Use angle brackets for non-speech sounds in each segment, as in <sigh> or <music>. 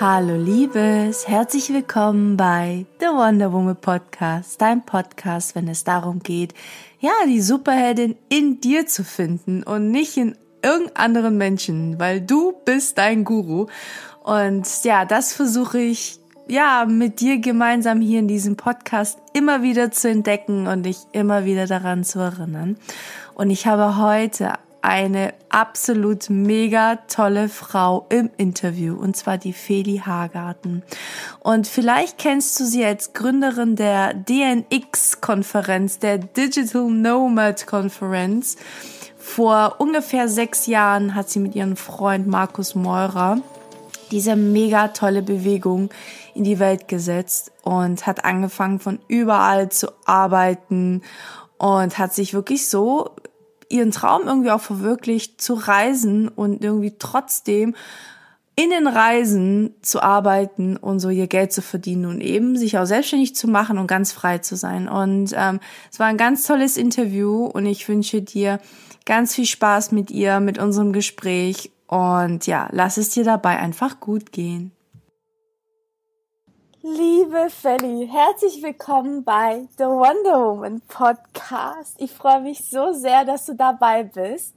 Hallo Liebes, herzlich willkommen bei The Wonder Woman Podcast, dein Podcast, wenn es darum geht, ja, die Superheldin in dir zu finden und nicht in irgendeinem anderen Menschen, weil du bist dein Guru. Und ja, das versuche ich ja mit dir gemeinsam hier in diesem Podcast immer wieder zu entdecken und dich immer wieder daran zu erinnern. Und ich habe heute eine absolut mega tolle Frau im Interview und zwar die Feli Hagarten. Und vielleicht kennst du sie als Gründerin der DNX-Konferenz, der Digital Nomad Konferenz. Vor ungefähr sechs Jahren hat sie mit ihrem Freund Markus Meurer diese mega tolle Bewegung in die Welt gesetzt und hat angefangen von überall zu arbeiten und hat sich wirklich so ihren Traum irgendwie auch verwirklicht, zu reisen und irgendwie trotzdem in den Reisen zu arbeiten und so ihr Geld zu verdienen und eben sich auch selbstständig zu machen und ganz frei zu sein. Und ähm, es war ein ganz tolles Interview und ich wünsche dir ganz viel Spaß mit ihr, mit unserem Gespräch und ja, lass es dir dabei einfach gut gehen. Liebe Felly, herzlich willkommen bei The Wonder Woman Podcast. Ich freue mich so sehr, dass du dabei bist.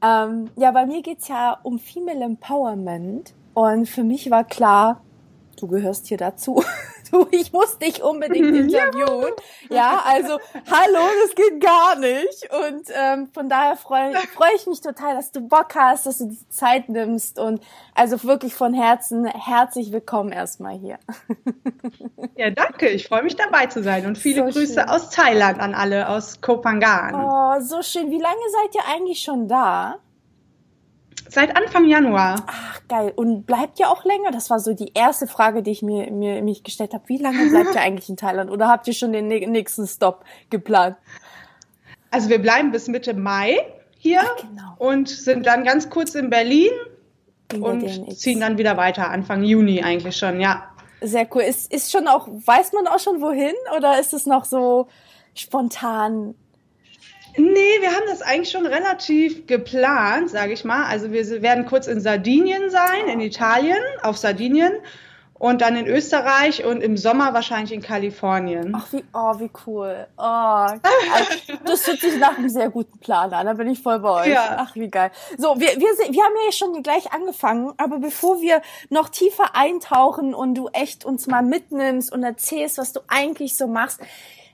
Ähm, ja, bei mir geht's ja um Female Empowerment und für mich war klar, du gehörst hier dazu. <laughs> <laughs> du, ich muss dich unbedingt interviewen. Ja, ja also hallo, das geht gar nicht. Und ähm, von daher freue freu ich mich total, dass du Bock hast, dass du die Zeit nimmst und also wirklich von Herzen herzlich willkommen erstmal hier. <laughs> ja, danke. Ich freue mich dabei zu sein und viele so Grüße schön. aus Thailand an alle aus Kopangan. Oh, so schön. Wie lange seid ihr eigentlich schon da? Seit Anfang Januar. Ach, geil. Und bleibt ihr auch länger? Das war so die erste Frage, die ich mir, mir mich gestellt habe. Wie lange bleibt ihr <laughs> eigentlich in Thailand? Oder habt ihr schon den nächsten Stop geplant? Also wir bleiben bis Mitte Mai hier Ach, genau. und sind dann ganz kurz in Berlin in und ziehen dann wieder weiter, Anfang Juni eigentlich schon, ja. Sehr cool. Ist, ist schon auch, weiß man auch schon wohin oder ist es noch so spontan Nee, wir haben das eigentlich schon relativ geplant, sage ich mal. Also wir werden kurz in Sardinien sein, in Italien, auf Sardinien und dann in Österreich und im Sommer wahrscheinlich in Kalifornien. Ach, wie, oh, wie cool. Oh, also, das hört sich nach einem sehr guten Plan an. Da bin ich voll bei euch. Ja. Ach, wie geil. So, wir, wir, wir haben ja schon gleich angefangen, aber bevor wir noch tiefer eintauchen und du echt uns mal mitnimmst und erzählst, was du eigentlich so machst,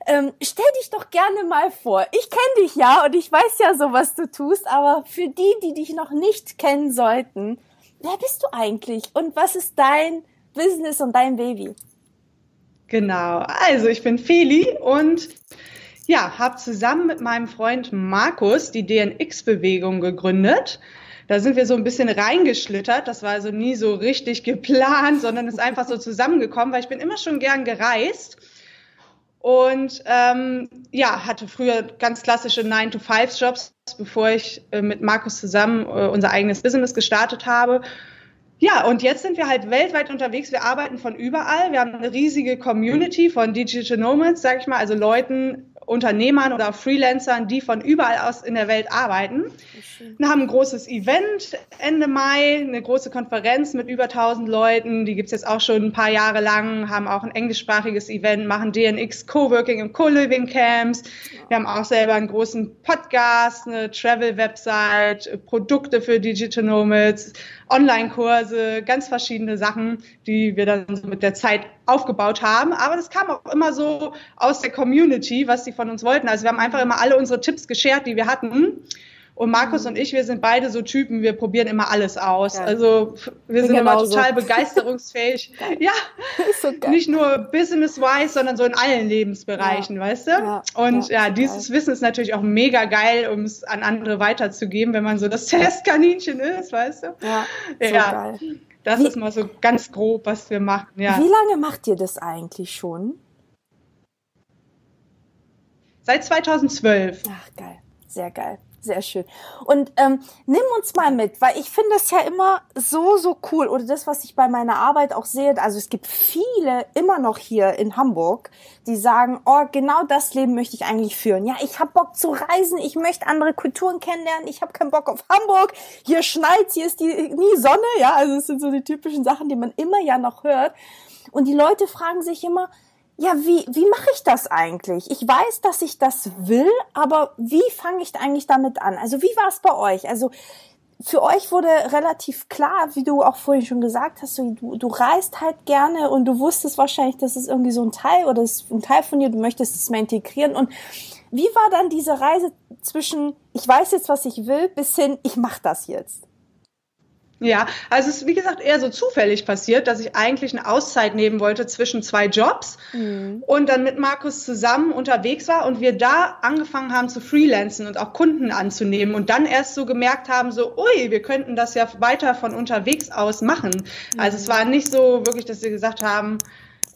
ähm, stell dich doch gerne mal vor. Ich kenne dich ja und ich weiß ja so, was du tust, aber für die, die dich noch nicht kennen sollten, wer bist du eigentlich und was ist dein Business und dein Baby? Genau, also ich bin Feli und ja, habe zusammen mit meinem Freund Markus die DNX-Bewegung gegründet. Da sind wir so ein bisschen reingeschlittert. Das war also nie so richtig geplant, sondern ist einfach so zusammengekommen, weil ich bin immer schon gern gereist und ähm, ja, hatte früher ganz klassische 9-to-5-Jobs, bevor ich äh, mit Markus zusammen äh, unser eigenes Business gestartet habe. Ja, und jetzt sind wir halt weltweit unterwegs. Wir arbeiten von überall. Wir haben eine riesige Community von Digital Nomads, sage ich mal, also Leuten, Unternehmern oder Freelancern, die von überall aus in der Welt arbeiten. Wir haben ein großes Event Ende Mai, eine große Konferenz mit über 1000 Leuten. Die gibt's jetzt auch schon ein paar Jahre lang, haben auch ein englischsprachiges Event, machen DNX Coworking und Co-Living Camps. Wir haben auch selber einen großen Podcast, eine Travel-Website, Produkte für Digital Nomads, Online-Kurse, ganz verschiedene Sachen, die wir dann so mit der Zeit aufgebaut haben. Aber das kam auch immer so aus der Community, was sie von uns wollten. Also wir haben einfach immer alle unsere Tipps geshared, die wir hatten. Und Markus und ich, wir sind beide so Typen, wir probieren immer alles aus. Ja. Also wir sind immer total <laughs> <laughs> so. begeisterungsfähig. ja, so nicht nur business-wise, sondern so in allen Lebensbereichen, ja. weißt du? Ja. Und ja, dieses geil. Wissen ist natürlich auch mega geil, um es an andere weiterzugeben, wenn man so das <laughs> Testkaninchen ist, weißt du? Ja, so. Geil. Das Wie, ist mal so ganz grob, was wir machen. Ja. Wie lange macht ihr das eigentlich schon? Seit 2012. Ach, geil. Sehr geil. Sehr schön. Und ähm, nimm uns mal mit, weil ich finde das ja immer so, so cool. Oder das, was ich bei meiner Arbeit auch sehe. Also es gibt viele immer noch hier in Hamburg, die sagen, oh, genau das Leben möchte ich eigentlich führen. Ja, ich habe Bock zu reisen, ich möchte andere Kulturen kennenlernen, ich habe keinen Bock auf Hamburg, hier schneit, hier ist die nie Sonne. Ja, also es sind so die typischen Sachen, die man immer ja noch hört. Und die Leute fragen sich immer, ja, wie, wie mache ich das eigentlich? Ich weiß, dass ich das will, aber wie fange ich eigentlich damit an? Also wie war es bei euch? Also für euch wurde relativ klar, wie du auch vorhin schon gesagt hast, du, du reist halt gerne und du wusstest wahrscheinlich, dass es irgendwie so ein Teil oder ist ein Teil von dir, du möchtest es mehr integrieren. Und wie war dann diese Reise zwischen, ich weiß jetzt, was ich will, bis hin, ich mache das jetzt? Ja, also es ist wie gesagt eher so zufällig passiert, dass ich eigentlich eine Auszeit nehmen wollte zwischen zwei Jobs mhm. und dann mit Markus zusammen unterwegs war und wir da angefangen haben zu freelancen und auch Kunden anzunehmen und dann erst so gemerkt haben, so, ui, wir könnten das ja weiter von unterwegs aus machen. Mhm. Also es war nicht so wirklich, dass wir gesagt haben,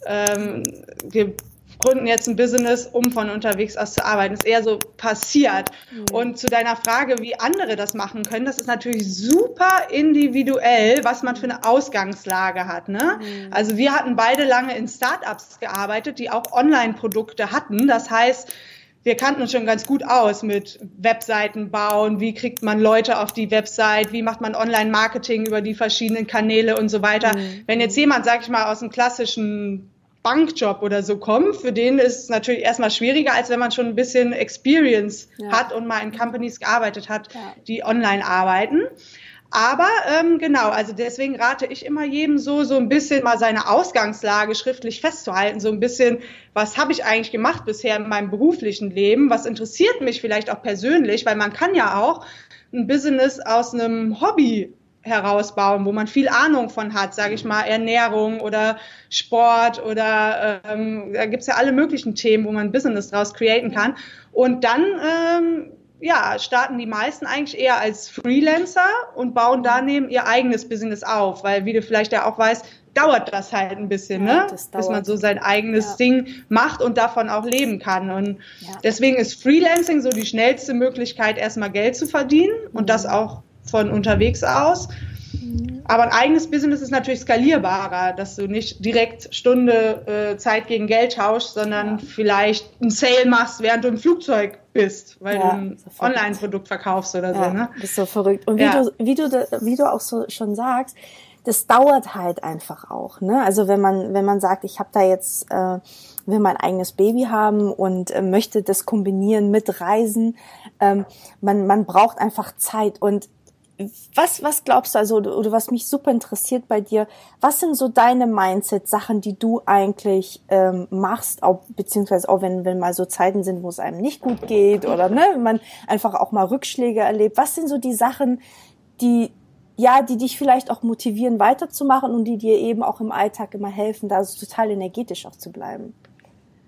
ähm, wir gründen jetzt ein Business, um von unterwegs aus zu arbeiten. Das ist eher so passiert. Mhm. Und zu deiner Frage, wie andere das machen können, das ist natürlich super individuell, was man für eine Ausgangslage hat. Ne? Mhm. Also wir hatten beide lange in Startups gearbeitet, die auch Online-Produkte hatten. Das heißt, wir kannten uns schon ganz gut aus mit Webseiten bauen, wie kriegt man Leute auf die Website, wie macht man Online-Marketing über die verschiedenen Kanäle und so weiter. Mhm. Wenn jetzt jemand, sag ich mal, aus dem klassischen Bankjob oder so kommen, für den ist es natürlich erstmal schwieriger, als wenn man schon ein bisschen Experience ja. hat und mal in Companies gearbeitet hat, ja. die online arbeiten. Aber ähm, genau, also deswegen rate ich immer jedem so, so ein bisschen mal seine Ausgangslage schriftlich festzuhalten, so ein bisschen, was habe ich eigentlich gemacht bisher in meinem beruflichen Leben, was interessiert mich vielleicht auch persönlich, weil man kann ja auch ein Business aus einem Hobby herausbauen, wo man viel Ahnung von hat, sage ich mal, Ernährung oder Sport oder ähm, da gibt's ja alle möglichen Themen, wo man Business draus createn kann. Und dann ähm, ja, starten die meisten eigentlich eher als Freelancer und bauen daneben ihr eigenes Business auf, weil wie du vielleicht ja auch weißt, dauert das halt ein bisschen, ja, ne? bis man so sein eigenes ja. Ding macht und davon auch leben kann. Und ja. deswegen ist Freelancing so die schnellste Möglichkeit, erstmal Geld zu verdienen und mhm. das auch von unterwegs aus. Mhm. Aber ein eigenes Business ist natürlich skalierbarer, dass du nicht direkt Stunde äh, Zeit gegen Geld tauschst, sondern ja. vielleicht ein Sale machst, während du im Flugzeug bist, weil ja, du ein so Online-Produkt verkaufst oder ja, so. Ne? Das ist so verrückt. Und wie, du, wie, du, wie du auch so schon sagst, das dauert halt einfach auch. Ne? Also wenn man, wenn man sagt, ich habe da jetzt, äh, will mein eigenes Baby haben und äh, möchte das kombinieren mit Reisen, ähm, man, man braucht einfach Zeit. Und was, was glaubst du, also, oder was mich super interessiert bei dir, was sind so deine Mindset-Sachen, die du eigentlich ähm, machst, auch, beziehungsweise auch wenn, wenn mal so Zeiten sind, wo es einem nicht gut geht oder ne, man einfach auch mal Rückschläge erlebt. Was sind so die Sachen, die, ja, die dich vielleicht auch motivieren, weiterzumachen und die dir eben auch im Alltag immer helfen, da so total energetisch auch zu bleiben?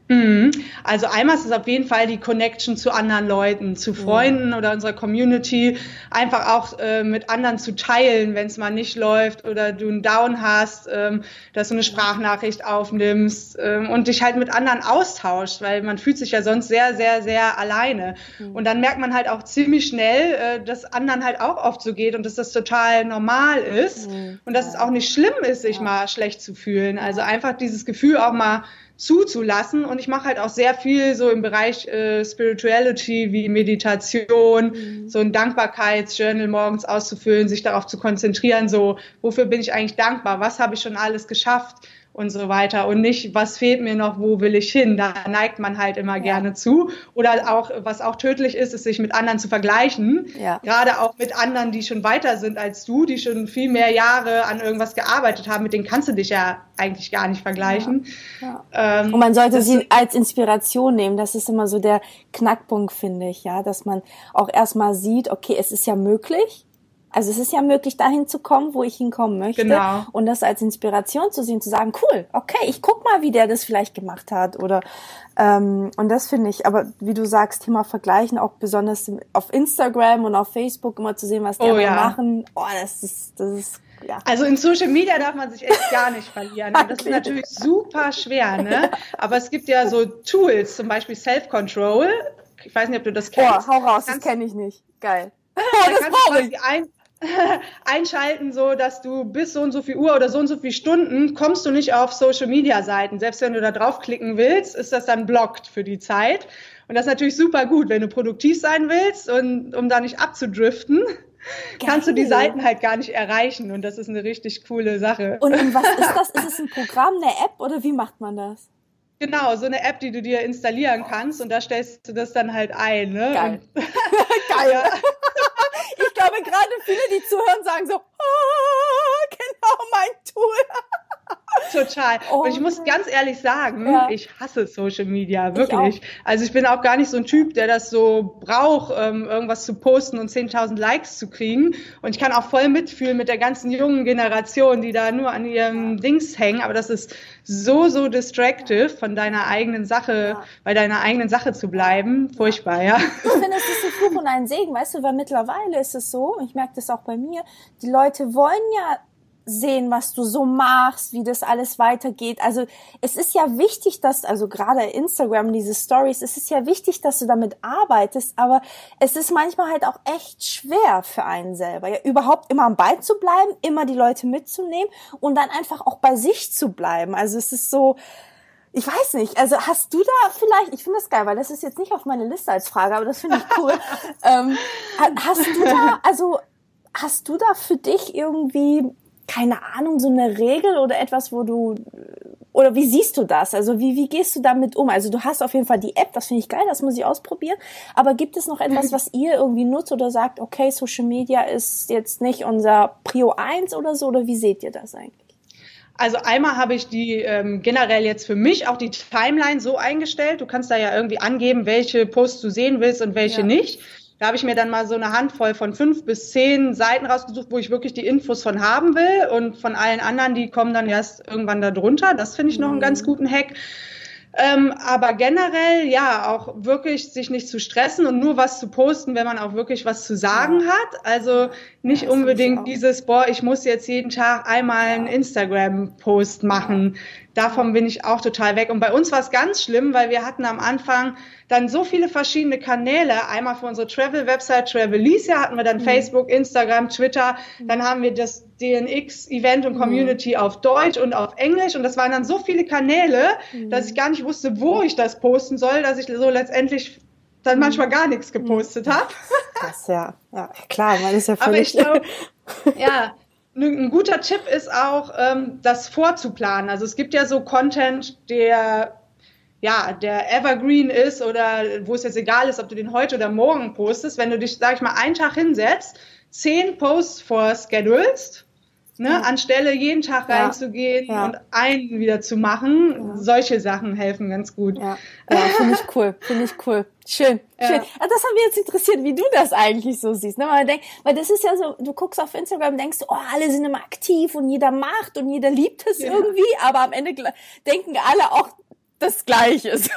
Mhm. Also einmal ist es auf jeden Fall die Connection zu anderen Leuten, zu Freunden oder unserer Community, einfach auch äh, mit anderen zu teilen, wenn es mal nicht läuft oder du einen Down hast, ähm, dass du eine Sprachnachricht aufnimmst ähm, und dich halt mit anderen austauschst, weil man fühlt sich ja sonst sehr, sehr, sehr alleine. Mhm. Und dann merkt man halt auch ziemlich schnell, äh, dass anderen halt auch oft so geht und dass das total normal ist mhm. und dass es auch nicht schlimm ist, sich mal schlecht zu fühlen. Also einfach dieses Gefühl auch mal zuzulassen. Und ich mache halt auch sehr viel so im Bereich äh, Spirituality wie Meditation, mhm. so ein Dankbarkeitsjournal morgens auszufüllen, sich darauf zu konzentrieren, so wofür bin ich eigentlich dankbar, was habe ich schon alles geschafft und so weiter und nicht, was fehlt mir noch, wo will ich hin. Da neigt man halt immer ja. gerne zu. Oder auch, was auch tödlich ist, ist sich mit anderen zu vergleichen. Ja. Gerade auch mit anderen, die schon weiter sind als du, die schon viel mehr Jahre an irgendwas gearbeitet haben. Mit denen kannst du dich ja eigentlich gar nicht vergleichen. Ja. Ähm, und man sollte sie als Inspiration nehmen. Das ist immer so der Knackpunkt, finde ich, ja, dass man auch erstmal sieht, okay, es ist ja möglich also es ist ja möglich, dahin zu kommen, wo ich hinkommen möchte. Genau. Und das als Inspiration zu sehen, zu sagen, cool, okay, ich guck mal, wie der das vielleicht gemacht hat. Oder ähm, und das finde ich, aber wie du sagst, Thema Vergleichen, auch besonders auf Instagram und auf Facebook immer zu sehen, was die oh, ja. machen. Oh, das ist, das ist ja. Also in Social Media darf man sich echt gar nicht verlieren. <laughs> Und das ist natürlich super schwer, ne? Aber es gibt ja so Tools, zum Beispiel Self-Control, Ich weiß nicht, ob du das kennst. Oh, hau raus, das kenne ich nicht. Geil. Oh, <laughs> das brauche ich. Ein, <laughs> einschalten, so dass du bis so und so viel Uhr oder so und so viele Stunden kommst du nicht auf Social Media Seiten. Selbst wenn du da draufklicken willst, ist das dann blockt für die Zeit. Und das ist natürlich super gut, wenn du produktiv sein willst und um da nicht abzudriften. Geil. <laughs> Kannst du die Seiten halt gar nicht erreichen und das ist eine richtig coole Sache. Und was <laughs> ist das? Ist es ein Programm, eine App oder wie macht man das? Genau, so eine App, die du dir installieren kannst und da stellst du das dann halt ein. Ne? Geil. <laughs> <laughs> Geil. Ja. Ich glaube, gerade viele, die zuhören, sagen so, oh, genau mein Tool. Total. Oh, und ich muss ganz ehrlich sagen, ja. ich hasse Social Media, wirklich. Ich also ich bin auch gar nicht so ein Typ, der das so braucht, ähm, irgendwas zu posten und 10.000 Likes zu kriegen. Und ich kann auch voll mitfühlen mit der ganzen jungen Generation, die da nur an ihrem ja. Dings hängen. Aber das ist so, so distractive, von deiner eigenen Sache, ja. bei deiner eigenen Sache zu bleiben. Furchtbar, ja. Ich finde, es ist ein Fluch und ein Segen, weißt du, weil mittlerweile ist es so, ich merke das auch bei mir, die Leute wollen ja sehen, was du so machst, wie das alles weitergeht. Also es ist ja wichtig, dass, also gerade Instagram, diese Stories, es ist ja wichtig, dass du damit arbeitest, aber es ist manchmal halt auch echt schwer für einen selber, ja, überhaupt immer am Ball zu bleiben, immer die Leute mitzunehmen und dann einfach auch bei sich zu bleiben. Also es ist so, ich weiß nicht, also hast du da vielleicht, ich finde das geil, weil das ist jetzt nicht auf meine Liste als Frage, aber das finde ich cool. <laughs> ähm, hast du da, also hast du da für dich irgendwie keine Ahnung, so eine Regel oder etwas, wo du, oder wie siehst du das? Also wie, wie gehst du damit um? Also du hast auf jeden Fall die App, das finde ich geil, das muss ich ausprobieren. Aber gibt es noch etwas, <laughs> was ihr irgendwie nutzt oder sagt, okay, Social Media ist jetzt nicht unser Prio 1 oder so, oder wie seht ihr das eigentlich? Also einmal habe ich die ähm, generell jetzt für mich auch die Timeline so eingestellt. Du kannst da ja irgendwie angeben, welche Posts du sehen willst und welche ja. nicht. Da habe ich mir dann mal so eine Handvoll von fünf bis zehn Seiten rausgesucht, wo ich wirklich die Infos von haben will. Und von allen anderen, die kommen dann erst irgendwann da drunter. Das finde ich noch einen ganz mhm. guten Hack. Ähm, aber generell, ja, auch wirklich sich nicht zu stressen und nur was zu posten, wenn man auch wirklich was zu sagen ja. hat. Also nicht ja, unbedingt dieses, boah, ich muss jetzt jeden Tag einmal einen Instagram-Post machen. Davon bin ich auch total weg. Und bei uns war es ganz schlimm, weil wir hatten am Anfang dann so viele verschiedene Kanäle. Einmal für unsere Travel-Website Travelicia hatten wir dann mhm. Facebook, Instagram, Twitter. Dann haben wir das DNX-Event und mhm. Community mhm. auf Deutsch und auf Englisch. Und das waren dann so viele Kanäle, mhm. dass ich gar nicht wusste, wo ich das posten soll, dass ich so letztendlich dann mhm. manchmal gar nichts gepostet habe. Das ja, ja, klar, man ist ja völlig... Aber ich glaube, <laughs> ja, ein guter Tipp ist auch, ähm, das vorzuplanen. Also es gibt ja so Content, der ja, der Evergreen ist oder wo es jetzt egal ist, ob du den heute oder morgen postest, wenn du dich, sag ich mal, einen Tag hinsetzt, zehn Posts vorschedulst, ne, ja. anstelle jeden Tag ja. reinzugehen ja. und einen wieder zu machen, solche Sachen helfen ganz gut. Ja, ja finde ich cool, finde ich cool. Schön, schön. Ah, das hat mich jetzt interessiert, wie du das eigentlich so siehst. Ne? Weil, denk, weil das ist ja so, du guckst auf Instagram und denkst, oh, alle sind immer aktiv und jeder macht und jeder liebt es irgendwie, aber am Ende denken alle auch, das Gleiche. <laughs> So.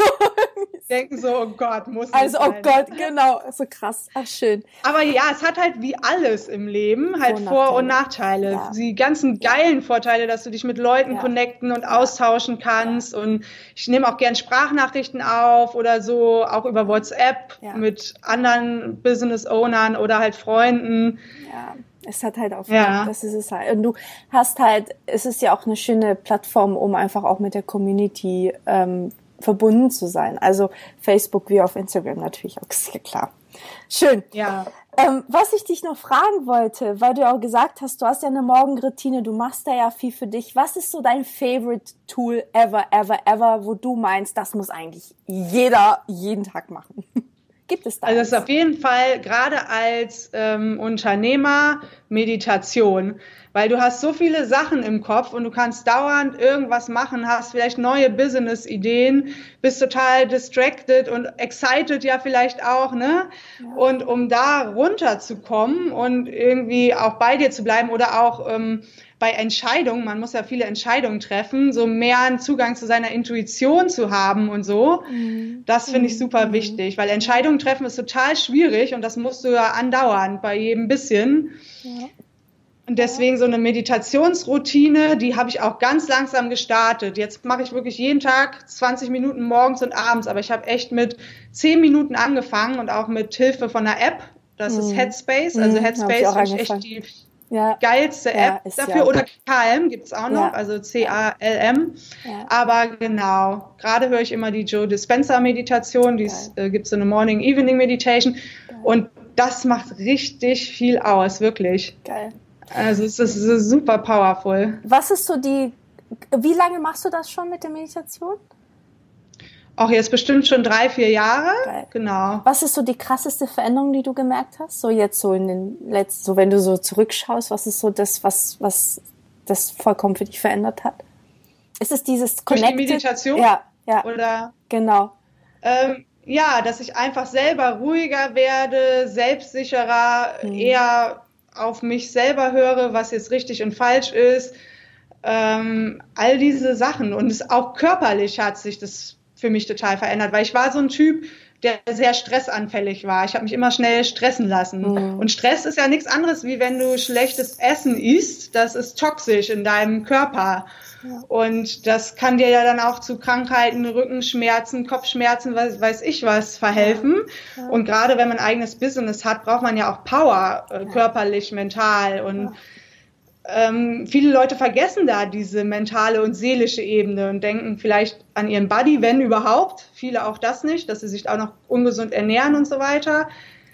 Denken so, oh Gott, muss Also, oh Gott, genau, so krass. Ach, schön. Aber ja, es hat halt wie alles im Leben halt Vor- Vor und Nachteile. Ja. Die ganzen geilen Vorteile, dass du dich mit Leuten ja. connecten und austauschen kannst. Ja. Und ich nehme auch gern Sprachnachrichten auf oder so, auch über WhatsApp mit anderen Business-Ownern oder halt Freunden. Ja es hat halt auch, ja. das ist es halt. Und du hast halt, es ist ja auch eine schöne Plattform, um einfach auch mit der Community ähm, verbunden zu sein. Also Facebook wie auf Instagram natürlich auch, <laughs> ist ja klar. Schön. Ja. Ähm, was ich dich noch fragen wollte, weil du auch gesagt hast, du hast ja eine Morgenroutine, du machst da ja viel für dich. Was ist so dein Favorite Tool ever, ever, ever, wo du meinst, das muss eigentlich jeder jeden Tag machen? <laughs> Gibt es da? Also es ist auf jeden Fall gerade als ähm, Unternehmer Meditation, weil du hast so viele Sachen im Kopf und du kannst dauernd irgendwas machen, hast vielleicht neue Business-Ideen, bist total distracted und excited ja vielleicht auch, ne? Ja. Und um da runterzukommen und irgendwie auch bei dir zu bleiben oder auch ähm, bei Entscheidungen, man muss ja viele Entscheidungen treffen, so mehr einen Zugang zu seiner Intuition zu haben und so, mhm. das finde ich super mhm. wichtig, weil Entscheidungen treffen ist total schwierig und das musst du ja andauern bei jedem bisschen. Ja. Und deswegen so eine Meditationsroutine, die habe ich auch ganz langsam gestartet. Jetzt mache ich wirklich jeden Tag 20 Minuten morgens und abends, aber ich habe echt mit 10 Minuten angefangen und auch mit Hilfe von einer App. Das mhm. ist Headspace. Also mhm, Headspace ist echt die ja. geilste App ja, dafür. Ja. Oder KLM gibt es auch noch, also C-A-L-M. Aber genau, gerade höre ich immer die Joe Dispenza Meditation, die äh, gibt es so eine Morning-Evening Meditation. Und das macht richtig viel aus, wirklich. Geil. Also es ist super powerful. Was ist so die, wie lange machst du das schon mit der Meditation? Auch jetzt bestimmt schon drei, vier Jahre. Geil. Genau. Was ist so die krasseste Veränderung, die du gemerkt hast? So jetzt so in den letzten, so wenn du so zurückschaust, was ist so das, was, was das vollkommen für dich verändert hat? Ist es dieses Connected? Durch die Meditation? Ja, ja. Oder? Genau. Ähm, ja, dass ich einfach selber ruhiger werde, selbstsicherer, mhm. eher auf mich selber höre, was jetzt richtig und falsch ist. Ähm, all diese Sachen. Und es, auch körperlich hat sich das für mich total verändert, weil ich war so ein Typ, der sehr stressanfällig war. Ich habe mich immer schnell stressen lassen. Mhm. Und Stress ist ja nichts anderes, wie wenn du schlechtes Essen isst. Das ist toxisch in deinem Körper. Und das kann dir ja dann auch zu Krankheiten, Rückenschmerzen, Kopfschmerzen, weiß, weiß ich was, verhelfen. Ja. Ja. Und gerade wenn man ein eigenes Business hat, braucht man ja auch Power, äh, körperlich, mental. Und ähm, viele Leute vergessen da diese mentale und seelische Ebene und denken vielleicht an ihren Body, wenn überhaupt. Viele auch das nicht, dass sie sich auch noch ungesund ernähren und so weiter.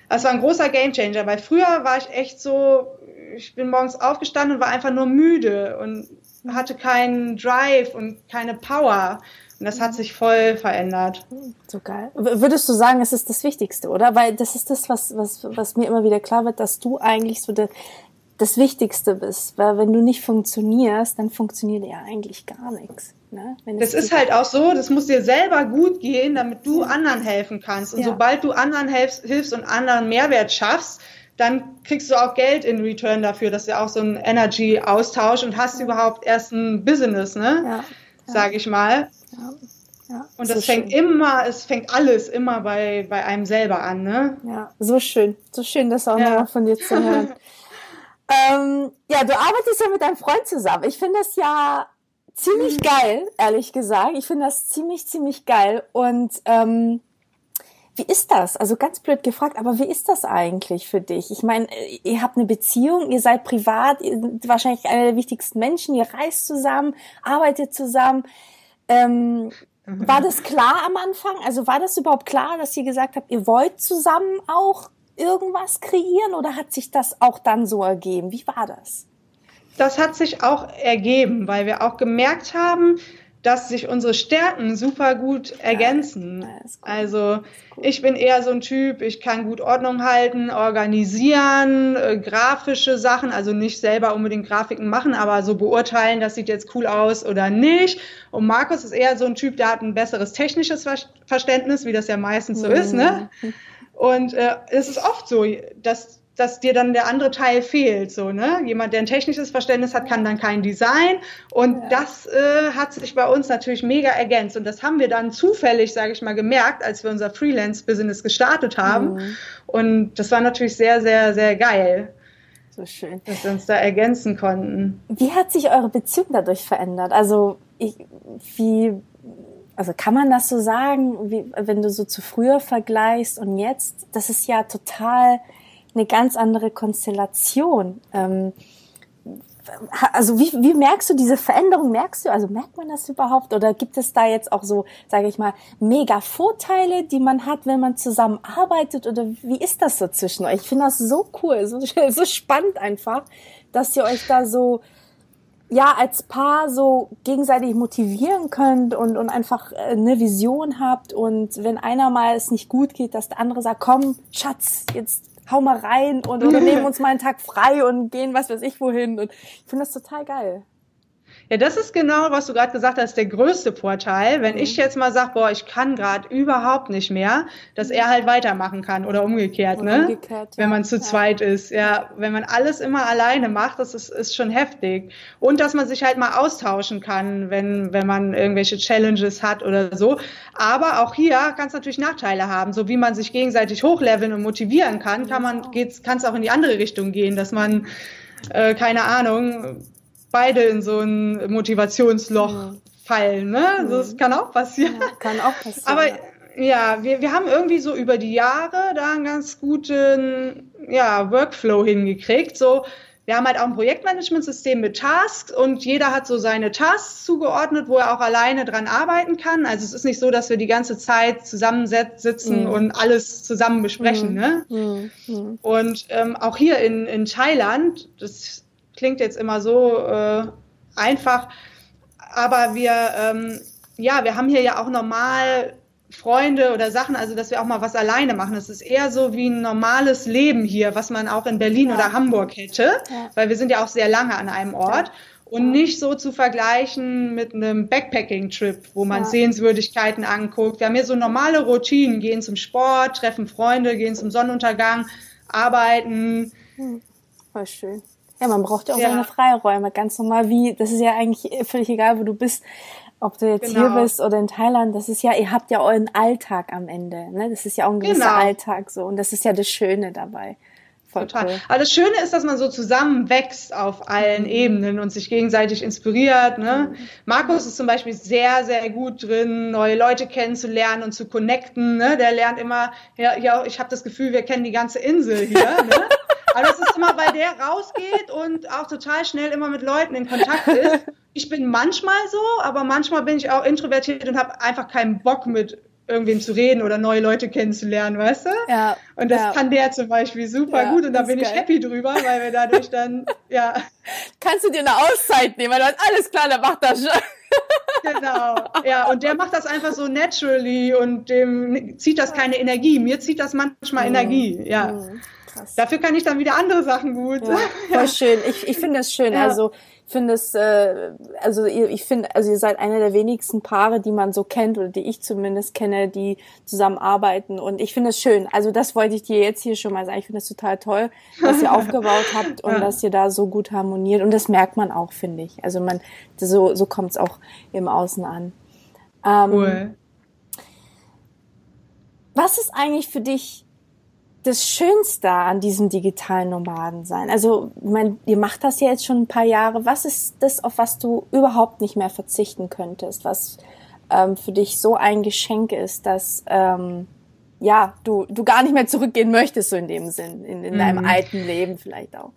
Das war ein großer Gamechanger, weil früher war ich echt so, ich bin morgens aufgestanden und war einfach nur müde und hatte keinen Drive und keine Power. Und das hat sich voll verändert. So geil. Würdest du sagen, es ist das Wichtigste, oder? Weil das ist das, was, was, was mir immer wieder klar wird, dass du eigentlich so de, das Wichtigste bist. Weil wenn du nicht funktionierst, dann funktioniert ja eigentlich gar nichts. Ne? das ist halt auch so, das muss dir selber gut gehen, damit du anderen helfen kannst. Und ja. sobald du anderen hilfst, hilfst und anderen Mehrwert schaffst, dann kriegst du auch Geld in Return dafür, dass du auch so ein Energy-Austausch und hast ja. überhaupt erst ein Business, ne? Ja. Sag ich mal. Ja. Ja, und das so fängt schön. immer, es fängt alles immer bei, bei einem selber an, ne? Ja, so schön. So schön, das auch ja. nochmal von dir zu hören. <laughs> ähm, ja, du arbeitest ja mit deinem Freund zusammen. Ich finde das ja ziemlich mhm. geil, ehrlich gesagt. Ich finde das ziemlich, ziemlich geil. Und ähm, wie ist das? Also ganz blöd gefragt, aber wie ist das eigentlich für dich? Ich meine, ihr habt eine Beziehung, ihr seid privat, ihr seid wahrscheinlich einer der wichtigsten Menschen, ihr reist zusammen, arbeitet zusammen. Ähm, mhm. war das klar am Anfang? Also war das überhaupt klar, dass ihr gesagt habt, ihr wollt zusammen auch irgendwas kreieren oder hat sich das auch dann so ergeben? Wie war das? Das hat sich auch ergeben, weil wir auch gemerkt haben, dass sich unsere Stärken super gut ergänzen. Ja, also ich bin eher so ein Typ, ich kann gut Ordnung halten, organisieren, äh, grafische Sachen, also nicht selber unbedingt Grafiken machen, aber so beurteilen, das sieht jetzt cool aus oder nicht. Und Markus ist eher so ein Typ, der hat ein besseres technisches Verständnis, wie das ja meistens so mhm. ist. Ne? Mhm. Und äh, es ist oft so, dass dass dir dann der andere Teil fehlt. So, ne? Jemand, der ein technisches Verständnis hat, kann dann kein Design. Und ja. das äh, hat sich bei uns natürlich mega ergänzt. Und das haben wir dann zufällig, sage ich mal, gemerkt, als wir unser Freelance-Business gestartet haben. Mhm. Und das war natürlich sehr, sehr, sehr geil. So schön. Dass wir uns da ergänzen konnten. Wie hat sich eure Beziehung dadurch verändert? Also, ich, wie, also kann man das so sagen, wie, wenn du so zu früher vergleichst und jetzt? Das ist ja total eine ganz andere Konstellation. Ähm, also wie, wie merkst du diese Veränderung? Merkst du, also merkt man das überhaupt? Oder gibt es da jetzt auch so, sage ich mal, mega Vorteile, die man hat, wenn man zusammenarbeitet? Oder wie ist das so zwischen euch? Ich finde das so cool, so, <laughs> so spannend einfach, dass ihr euch da so ja als Paar so gegenseitig motivieren könnt und, und einfach äh, eine Vision habt und wenn einer mal es nicht gut geht, dass der andere sagt, komm, Schatz, jetzt hau mal rein und oder nehmen uns mal einen Tag frei und gehen was weiß ich wohin. Und ich finde das total geil. Ja, das ist genau, was du gerade gesagt hast, der größte Vorteil. Wenn mhm. ich jetzt mal sage, boah, ich kann gerade überhaupt nicht mehr, dass er halt weitermachen kann oder umgekehrt, oder ne? Umgekehrt, ja. Wenn man zu ja. zweit ist. Ja, wenn man alles immer alleine macht, das ist, ist schon heftig. Und dass man sich halt mal austauschen kann, wenn, wenn man irgendwelche Challenges hat oder so. Aber auch hier kann es natürlich Nachteile haben. So wie man sich gegenseitig hochleveln und motivieren kann, kann man, geht's, kann es auch in die andere Richtung gehen, dass man äh, keine Ahnung, beide in so ein Motivationsloch mhm. fallen. Ne? Mhm. Das kann auch passieren. Ja, kann auch passieren. Aber ja, wir, wir haben irgendwie so über die Jahre da einen ganz guten ja, Workflow hingekriegt. So, wir haben halt auch ein Projektmanagementsystem mit Tasks und jeder hat so seine Tasks zugeordnet, wo er auch alleine dran arbeiten kann. Also es ist nicht so, dass wir die ganze Zeit zusammensitzen mhm. und alles zusammen besprechen. Mhm. Ne? Mhm. mhm. Und ähm, auch hier in, in Thailand, das klingt jetzt immer so äh, einfach, aber wir, ähm, ja, wir haben hier ja auch normal Freunde oder Sachen, also dass wir auch mal was alleine machen. Es ist eher so wie ein normales Leben hier, was man auch in Berlin ja. oder Hamburg hätte, ja. weil wir sind ja auch sehr lange an einem Ort. Ja. Und nicht so zu vergleichen mit einem Backpacking-Trip, wo man Sehenswürdigkeiten anguckt. Wir haben hier so normale Routinen, gehen zum Sport, treffen Freunde, gehen zum Sonnenuntergang, arbeiten. Hm. Voll schön. Ja, man braucht ja auch seine Freiräume, ganz normal wie, das ist ja eigentlich völlig egal, wo du bist ob du jetzt genau. hier bist oder in Thailand, das ist ja, ihr habt ja euren Alltag am Ende. Ne? Das ist ja auch ein gewisser genau. Alltag so. Und das ist ja das Schöne dabei. Voll Total. Cool. Aber das Schöne ist, dass man so zusammenwächst auf allen mhm. Ebenen und sich gegenseitig inspiriert. Ne? Mhm. Markus ist zum Beispiel sehr, sehr gut drin, neue Leute kennenzulernen und zu connecten. Ne? Der lernt immer, ja, ja ich habe das Gefühl, wir kennen die ganze Insel hier. ne? <laughs> Aber das ist immer, weil der rausgeht und auch total schnell immer mit Leuten in Kontakt ist. Ich bin manchmal so, aber manchmal bin ich auch introvertiert und habe einfach keinen Bock mit irgendwem zu reden oder neue Leute kennenzulernen, weißt du? Ja. Und das ja. kann der zum Beispiel super ja, gut und da bin geil. ich happy drüber, weil wir dadurch dann, <laughs> ja. Kannst du dir eine Auszeit nehmen, weil alles klar, der macht das schon. <laughs> Genau, ja, und der macht das einfach so naturally und dem zieht das keine Energie. Mir zieht das manchmal mhm. Energie, ja. Mhm. Krass. Dafür kann ich dann wieder andere Sachen gut. Ja, voll schön. Ich, ich finde das schön. <laughs> Ja. Also finde es, äh, also ich finde, also ihr seid einer der wenigsten Paare, die man so kennt oder die ich zumindest kenne, die zusammenarbeiten. Und ich finde es schön. Also das wollte ich dir jetzt hier schon mal sagen. Ich finde es total toll, was ihr <laughs> aufgebaut habt und ja. dass ihr da so gut harmoniert. Und das merkt man auch, finde ich. Also man, so, so kommt es auch im Außen an. Ähm, cool. Was ist eigentlich für dich das Schönste an diesem digitalen Nomaden sein? Also, ich mein, ihr macht das ja jetzt schon ein paar Jahre. Was ist das, auf was du überhaupt nicht mehr verzichten könntest? Was ähm, für dich so ein Geschenk ist, dass ähm, ja du du gar nicht mehr zurückgehen möchtest so in dem Sinn in, in mhm. deinem alten Leben vielleicht auch.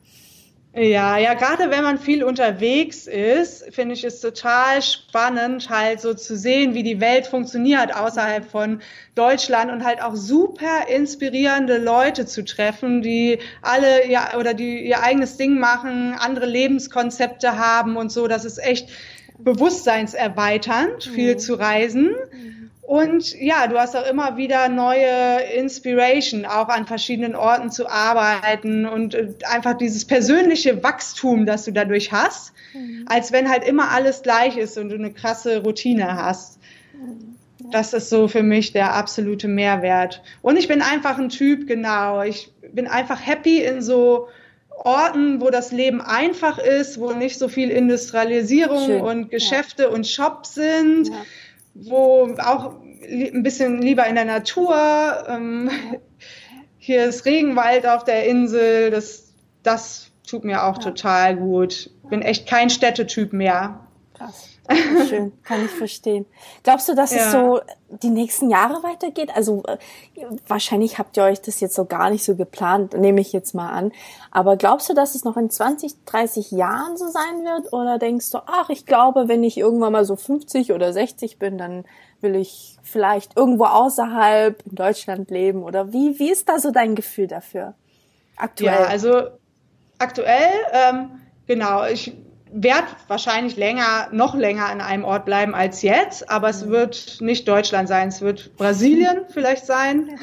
Ja, ja, gerade wenn man viel unterwegs ist, finde ich es total spannend, halt so zu sehen, wie die Welt funktioniert außerhalb von Deutschland und halt auch super inspirierende Leute zu treffen, die alle ja oder die ihr eigenes Ding machen, andere Lebenskonzepte haben und so. Das ist echt bewusstseinserweiternd, viel mhm. zu reisen. Mhm. Und ja, du hast auch immer wieder neue Inspiration, auch an verschiedenen Orten zu arbeiten und äh, einfach dieses persönliche Wachstum, das du dadurch hast, mhm. als wenn halt immer alles gleich ist und du eine krasse Routine hast. Mhm. Das ist so für mich der absolute Mehrwert. Und ich bin einfach ein Typ, genau. Ich bin einfach happy in so Orten, wo das Leben einfach ist, wo nicht so viel Industrialisierung Schön. und Geschäfte ja. und Shops sind. Ja wo auch ein bisschen lieber in der Natur. Ähm, <laughs> hier ist Regenwald auf der Insel. Das, das tut mir auch total gut. Bin echt kein Städtetyp mehr. Krass. <laughs> Schön, kann ich verstehen. Glaubst du, dass ja. es so die nächsten Jahre weitergeht? Also äh, wahrscheinlich habt ihr euch das jetzt so gar nicht so geplant, nehme ich jetzt mal an. Aber glaubst du, dass es noch in 20, 30 Jahren so sein wird? Oder denkst du, ach, ich glaube, wenn ich irgendwann mal so 50 oder 60 bin, dann will ich vielleicht irgendwo außerhalb in Deutschland leben? Oder wie, wie ist da so dein Gefühl dafür? Aktuell? Ja, also aktuell, ähm, genau, ich werde wahrscheinlich länger, noch länger an einem Ort bleiben als jetzt, aber es mhm. wird nicht Deutschland sein, es wird Brasilien <laughs> vielleicht sein.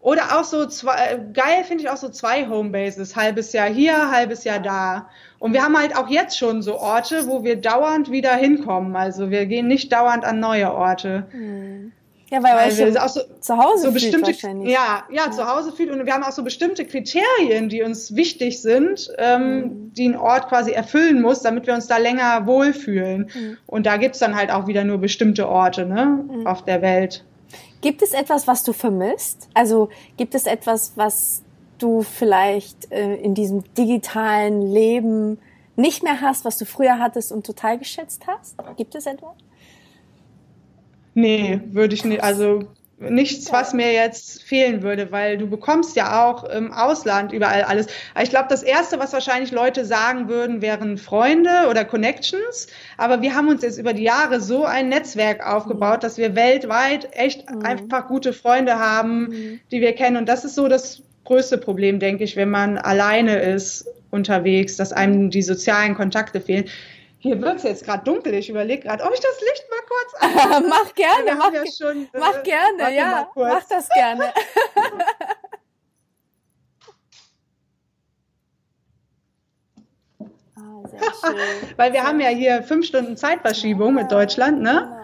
Oder auch so zwei, geil finde ich auch so zwei Homebases, halbes Jahr hier, halbes Jahr da. Und wir haben halt auch jetzt schon so Orte, wo wir dauernd wieder hinkommen. Also wir gehen nicht dauernd an neue Orte. Mhm. Ja, weil, weil wir auch so, zu Hause so bestimmte. Ja, ja, ja, zu Hause viel und wir haben auch so bestimmte Kriterien, die uns wichtig sind, ähm, mhm. die ein Ort quasi erfüllen muss, damit wir uns da länger wohlfühlen. Mhm. Und da gibt's dann halt auch wieder nur bestimmte Orte ne, mhm. auf der Welt. Gibt es etwas, was du vermisst? Also gibt es etwas, was du vielleicht äh, in diesem digitalen Leben nicht mehr hast, was du früher hattest und total geschätzt hast? Gibt es etwas? Nee, würde ich nicht. Also nichts, was mir jetzt fehlen würde, weil du bekommst ja auch im Ausland überall alles. Ich glaube, das Erste, was wahrscheinlich Leute sagen würden, wären Freunde oder Connections. Aber wir haben uns jetzt über die Jahre so ein Netzwerk aufgebaut, dass wir weltweit echt mhm. einfach gute Freunde haben, mhm. die wir kennen. Und das ist so das größte Problem, denke ich, wenn man alleine ist unterwegs, dass einem die sozialen Kontakte fehlen. Hier wird es jetzt gerade dunkel. Ich überlege gerade, ob ich das Licht mal kurz <laughs> mach gerne, mach, ja schon, mach äh, gerne, ja, mach das gerne. <laughs> ah, sehr schön. Weil wir haben ja hier fünf Stunden Zeitverschiebung ja, mit Deutschland, ne? Genau.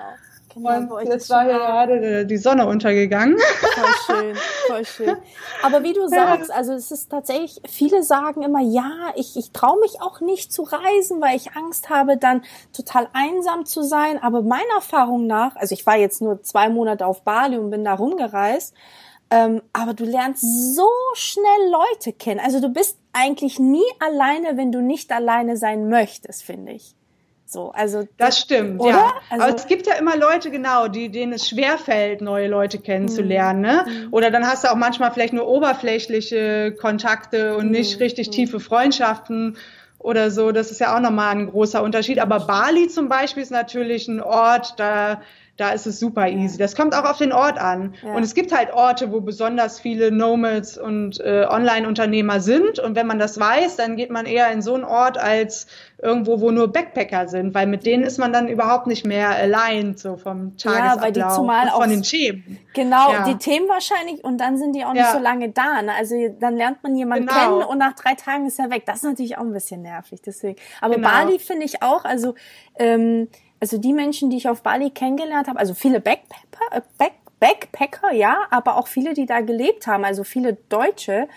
Genau, und jetzt war hier gerade die Sonne untergegangen. Voll schön, voll schön. Aber wie du <laughs> sagst, also es ist tatsächlich, viele sagen immer, ja, ich, ich traue mich auch nicht zu reisen, weil ich Angst habe, dann total einsam zu sein. Aber meiner Erfahrung nach, also ich war jetzt nur zwei Monate auf Bali und bin da rumgereist, ähm, aber du lernst so schnell Leute kennen. Also du bist eigentlich nie alleine, wenn du nicht alleine sein möchtest, finde ich. So, also das stimmt, oder? ja. Also, Aber es gibt ja immer Leute, genau, die denen es schwerfällt, neue Leute kennenzulernen. Ne? Mhm. Oder dann hast du auch manchmal vielleicht nur oberflächliche Kontakte und mhm. nicht richtig mhm. tiefe Freundschaften oder so. Das ist ja auch nochmal ein großer Unterschied. Aber Bali zum Beispiel ist natürlich ein Ort, da da ist es super easy. Das kommt auch auf den Ort an. Ja. Und es gibt halt Orte, wo besonders viele Nomads und äh, Online-Unternehmer sind. Und wenn man das weiß, dann geht man eher in so einen Ort als irgendwo, wo nur Backpacker sind, weil mit denen ist man dann überhaupt nicht mehr allein, so vom Tagesablauf ja, weil die zumal auch von den Themen. Genau, ja. die Themen wahrscheinlich und dann sind die auch nicht ja. so lange da. Ne? Also dann lernt man jemanden genau. kennen und nach drei Tagen ist er weg. Das ist natürlich auch ein bisschen nervig, deswegen. Aber genau. Bali finde ich auch, also ähm, also die Menschen, die ich auf Bali kennengelernt habe, also viele Backpacker, äh, Back, Backpacker, ja, aber auch viele, die da gelebt haben, also viele Deutsche.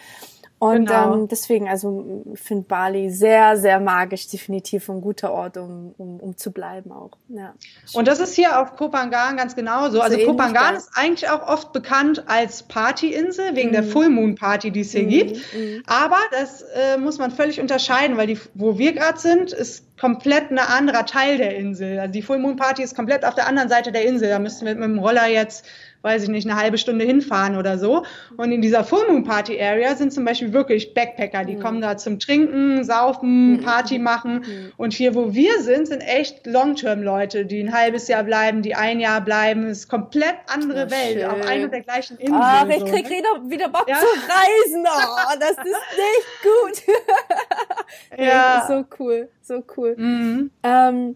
Und genau. ähm, deswegen, also ich finde Bali sehr, sehr magisch, definitiv ein guter Ort, um, um, um zu bleiben auch. Ja. Und das ist hier auf Kopangan ganz genauso. Also so Kopangan ist eigentlich auch oft bekannt als Partyinsel wegen mhm. der Full Moon Party, die es hier mhm. gibt. Mhm. Aber das äh, muss man völlig unterscheiden, weil die, wo wir gerade sind, ist komplett ein anderer Teil der Insel. Also die Full Moon Party ist komplett auf der anderen Seite der Insel. Da müssen wir mit dem Roller jetzt weiß ich nicht, eine halbe Stunde hinfahren oder so. Und in dieser Full Moon Party Area sind zum Beispiel wirklich Backpacker, die mhm. kommen da zum Trinken, Saufen, mhm. Party machen. Mhm. Und hier, wo wir sind, sind echt Long-Term-Leute, die ein halbes Jahr bleiben, die ein Jahr bleiben. Es ist komplett andere Ach, Welt, schön. auf einer der gleichen Insel. Ach, ich krieg so, ne? wieder Bock ja. zu reisen. Oh, das ist nicht gut. <laughs> ja. So cool, so cool. Mhm. Ähm,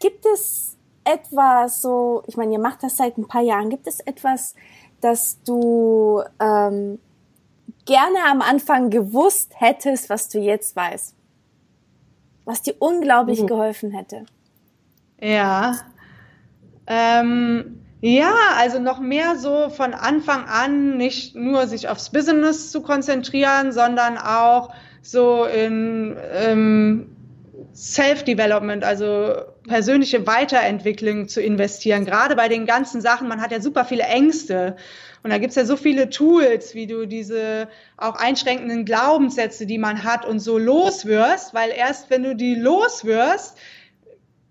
gibt es etwas so, ich meine, ihr macht das seit ein paar Jahren, gibt es etwas, das du ähm, gerne am Anfang gewusst hättest, was du jetzt weißt? Was dir unglaublich uh. geholfen hätte? Ja. Ähm, ja, also noch mehr so von Anfang an nicht nur sich aufs Business zu konzentrieren, sondern auch so in ähm, Self-Development, also persönliche Weiterentwicklung zu investieren. Gerade bei den ganzen Sachen, man hat ja super viele Ängste. Und da gibt's ja so viele Tools, wie du diese auch einschränkenden Glaubenssätze, die man hat und so loswirst, weil erst wenn du die loswirst,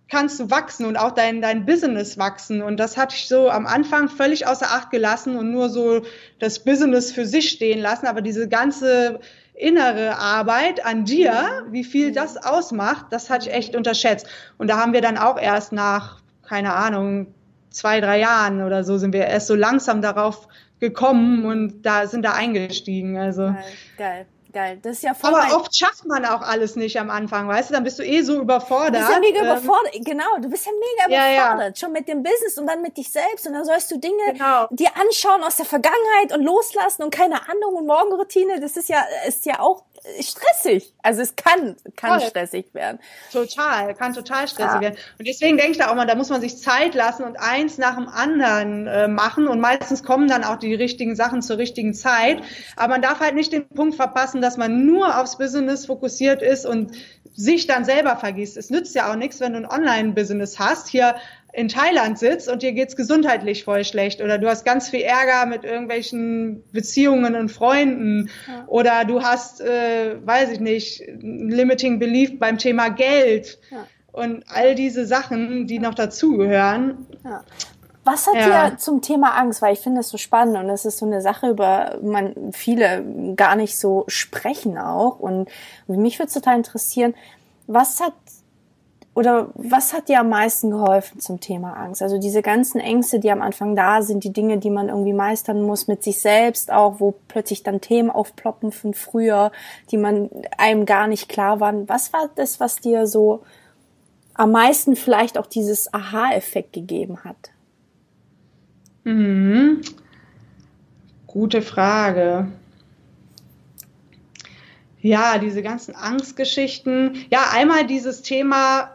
kannst du wachsen und auch dein, dein Business wachsen. Und das hatte ich so am Anfang völlig außer Acht gelassen und nur so das Business für sich stehen lassen. Aber diese ganze innere Arbeit an dir, wie viel das ausmacht, das hatte ich echt unterschätzt. Und da haben wir dann auch erst nach, keine Ahnung, zwei, drei Jahren oder so sind wir erst so langsam darauf gekommen und da sind da eingestiegen. Also geil, geil geil. Das ist ja voll. Aber oft schafft man auch alles nicht am Anfang, weißt du? Dann bist du eh so überfordert. Du bist ja mega ähm, überfordert. Genau, du bist ja mega ja, überfordert. Ja. Schon mit dem Business und dann mit dich selbst. Und dann sollst du Dinge genau. dir anschauen aus der Vergangenheit und loslassen und keine Ahnung und Morgenroutine. Das ist ja, ist ja auch stressig. Also es kann, kann Voll. stressig werden. Total, kann total stressig ja. werden. Und deswegen denke ich da auch mal, da muss man sich Zeit lassen und eins nach dem anderen äh, machen. Und meistens kommen dann auch die richtigen Sachen zur richtigen Zeit. Aber man darf halt nicht den Punkt verpassen, dass man nur aufs Business fokussiert ist und sich dann selber vergisst. Es nützt ja auch nichts, wenn du ein Online-Business hast. Hier in Thailand sitzt und dir geht's gesundheitlich voll schlecht oder du hast ganz viel Ärger mit irgendwelchen Beziehungen und Freunden ja. oder du hast, äh, weiß ich nicht, limiting belief beim Thema Geld ja. und all diese Sachen, die noch dazugehören. Ja. Was hat ja. dir zum Thema Angst? Weil ich finde es so spannend und es ist so eine Sache, über man viele gar nicht so sprechen auch. Und mich würde es total interessieren, was hat oder was hat dir am meisten geholfen zum Thema Angst? Also diese ganzen Ängste, die am Anfang da sind, die Dinge, die man irgendwie meistern muss mit sich selbst auch, wo plötzlich dann Themen aufploppen von früher, die man einem gar nicht klar waren. Was war das, was dir so am meisten vielleicht auch dieses Aha-Effekt gegeben hat? Mhm. Gute Frage. Ja, diese ganzen Angstgeschichten. Ja, einmal dieses Thema,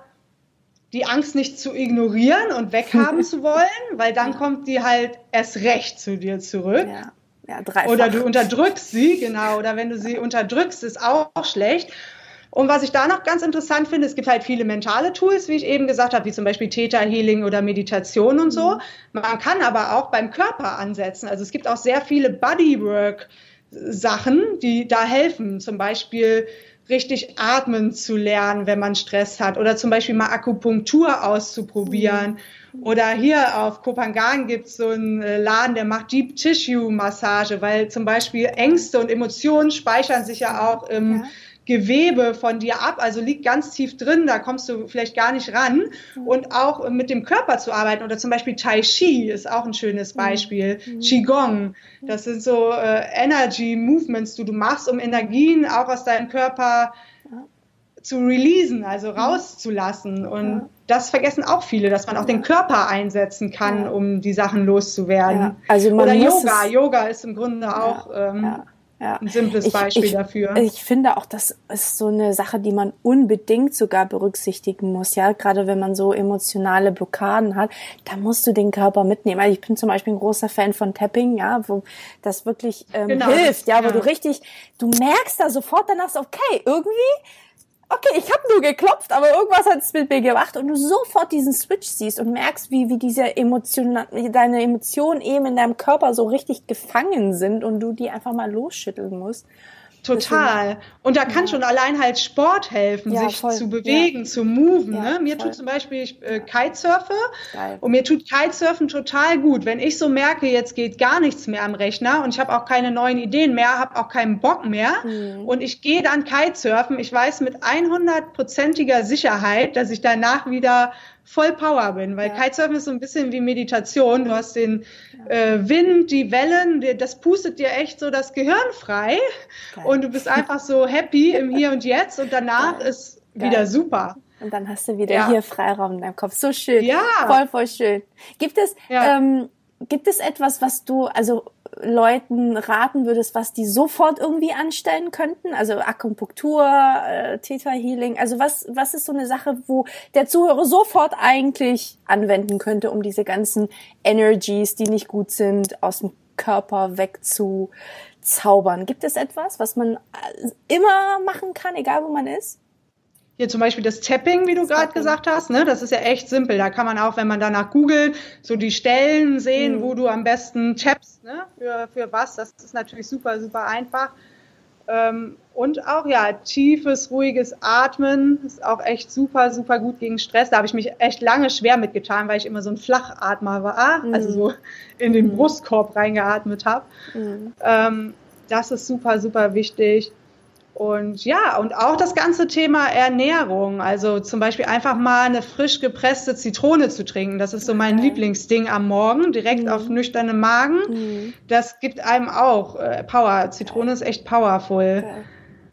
die Angst nicht zu ignorieren und weghaben <laughs> zu wollen, weil dann kommt die halt erst recht zu dir zurück. Ja. Ja, oder du unterdrückst sie, genau, oder wenn du sie unterdrückst, ist auch schlecht. Und was ich da noch ganz interessant finde, es gibt halt viele mentale Tools, wie ich eben gesagt habe, wie zum Beispiel Theta Healing oder Meditation und so. Mhm. Man kann aber auch beim Körper ansetzen. Also es gibt auch sehr viele Bodywork Sachen, die da helfen. Zum Beispiel richtig atmen zu lernen, wenn man Stress hat oder zum Beispiel mal Akupunktur auszuprobieren. Mhm. Oder hier auf Kopangan gibt es so einen äh, Laden, der macht Deep Tissue Massage, weil zum Beispiel Ängste und Emotionen speichern sich ja auch im ja. Gewebe von dir ab, also liegt ganz tief drin, da kommst du vielleicht gar nicht ran. Mhm. Und auch mit dem Körper zu arbeiten oder zum Beispiel Tai Chi ist auch ein schönes mhm. Beispiel. Mhm. Qigong, das sind so äh, Energy Movements, die du machst, um Energien auch aus deinem Körper zu releasen, also mhm. rauszulassen. Und ja. das vergessen auch viele, dass man auch den Körper einsetzen kann, ja. um die Sachen loszuwerden. Ja. Also Oder Yoga. Yoga ist im Grunde auch ähm, ja. ein simples Beispiel ich, dafür. Ich finde auch, das ist so eine Sache, die man unbedingt sogar berücksichtigen muss, ja, gerade wenn man so emotionale Blockaden hat, da musst du den Körper mitnehmen. Also ich bin zum Beispiel ein großer Fan von Tapping, ja, wo das wirklich ähm, genau, hilft, ja, wo ja. du richtig, du merkst da sofort danach, okay, irgendwie okay, ich habe nur geklopft, aber irgendwas hat es mit mir gemacht und du sofort diesen Switch siehst und merkst, wie, wie diese Emotion, deine Emotionen eben in deinem Körper so richtig gefangen sind und du die einfach mal losschütteln musst. Total. Und da kann ja. schon allein halt Sport helfen, ja, sich voll. zu bewegen, ja. zu moven. ne? Mir voll. tut zum Beispiel, ich äh, Kitesurfe Geil. und mir tut Kitesurfen total gut. Wenn ich so merke, jetzt geht gar nichts mehr am Rechner und ich habe auch keine neuen Ideen mehr, habe auch keinen Bock mehr mhm. und ich gehe dann Kitesurfen, ich weiß mit 100%iger Sicherheit, dass ich danach wieder voll Power bin, weil ja. Kitesurfen ist so ein bisschen wie Meditation. Du hast den äh, Wind, die Wellen, das pustet dir echt so das Gehirn frei Geil. und du bist einfach so happy im Hier und Jetzt und danach Geil. ist Geil. wieder super. Und dann hast du wieder ja. hier Freiraum in deinem Kopf. So schön. Ja. Voll, voll schön. Gibt es, ja. ähm, gibt es etwas, was du, also Leuten raten würdest, was die sofort irgendwie anstellen könnten? Also Akupunktur, äh, Theta Healing. Also was, was ist so eine Sache, wo der Zuhörer sofort eigentlich anwenden könnte, um diese ganzen Energies, die nicht gut sind, aus dem Körper wegzuzaubern? Gibt es etwas, was man äh, immer machen kann, egal wo man ist? Hier zum Beispiel das Tapping, wie du gerade gesagt hast, ne? das ist ja echt simpel. Da kann man auch, wenn man danach googelt, so die Stellen sehen, mhm. wo du am besten tappst, ne? für, für was. Das ist natürlich super, super einfach. Ähm, und auch, ja, tiefes, ruhiges Atmen ist auch echt super, super gut gegen Stress. Da habe ich mich echt lange schwer mitgetan, weil ich immer so ein Flachatmer war, mhm. also so in den mhm. Brustkorb reingeatmet habe. Mhm. Ähm, das ist super, super wichtig. Und ja, und auch das ganze Thema Ernährung. Also zum Beispiel einfach mal eine frisch gepresste Zitrone zu trinken. Das ist so mein okay. Lieblingsding am Morgen, direkt mhm. auf nüchternem Magen. Mhm. Das gibt einem auch äh, Power. Zitrone ist echt powerful. Okay.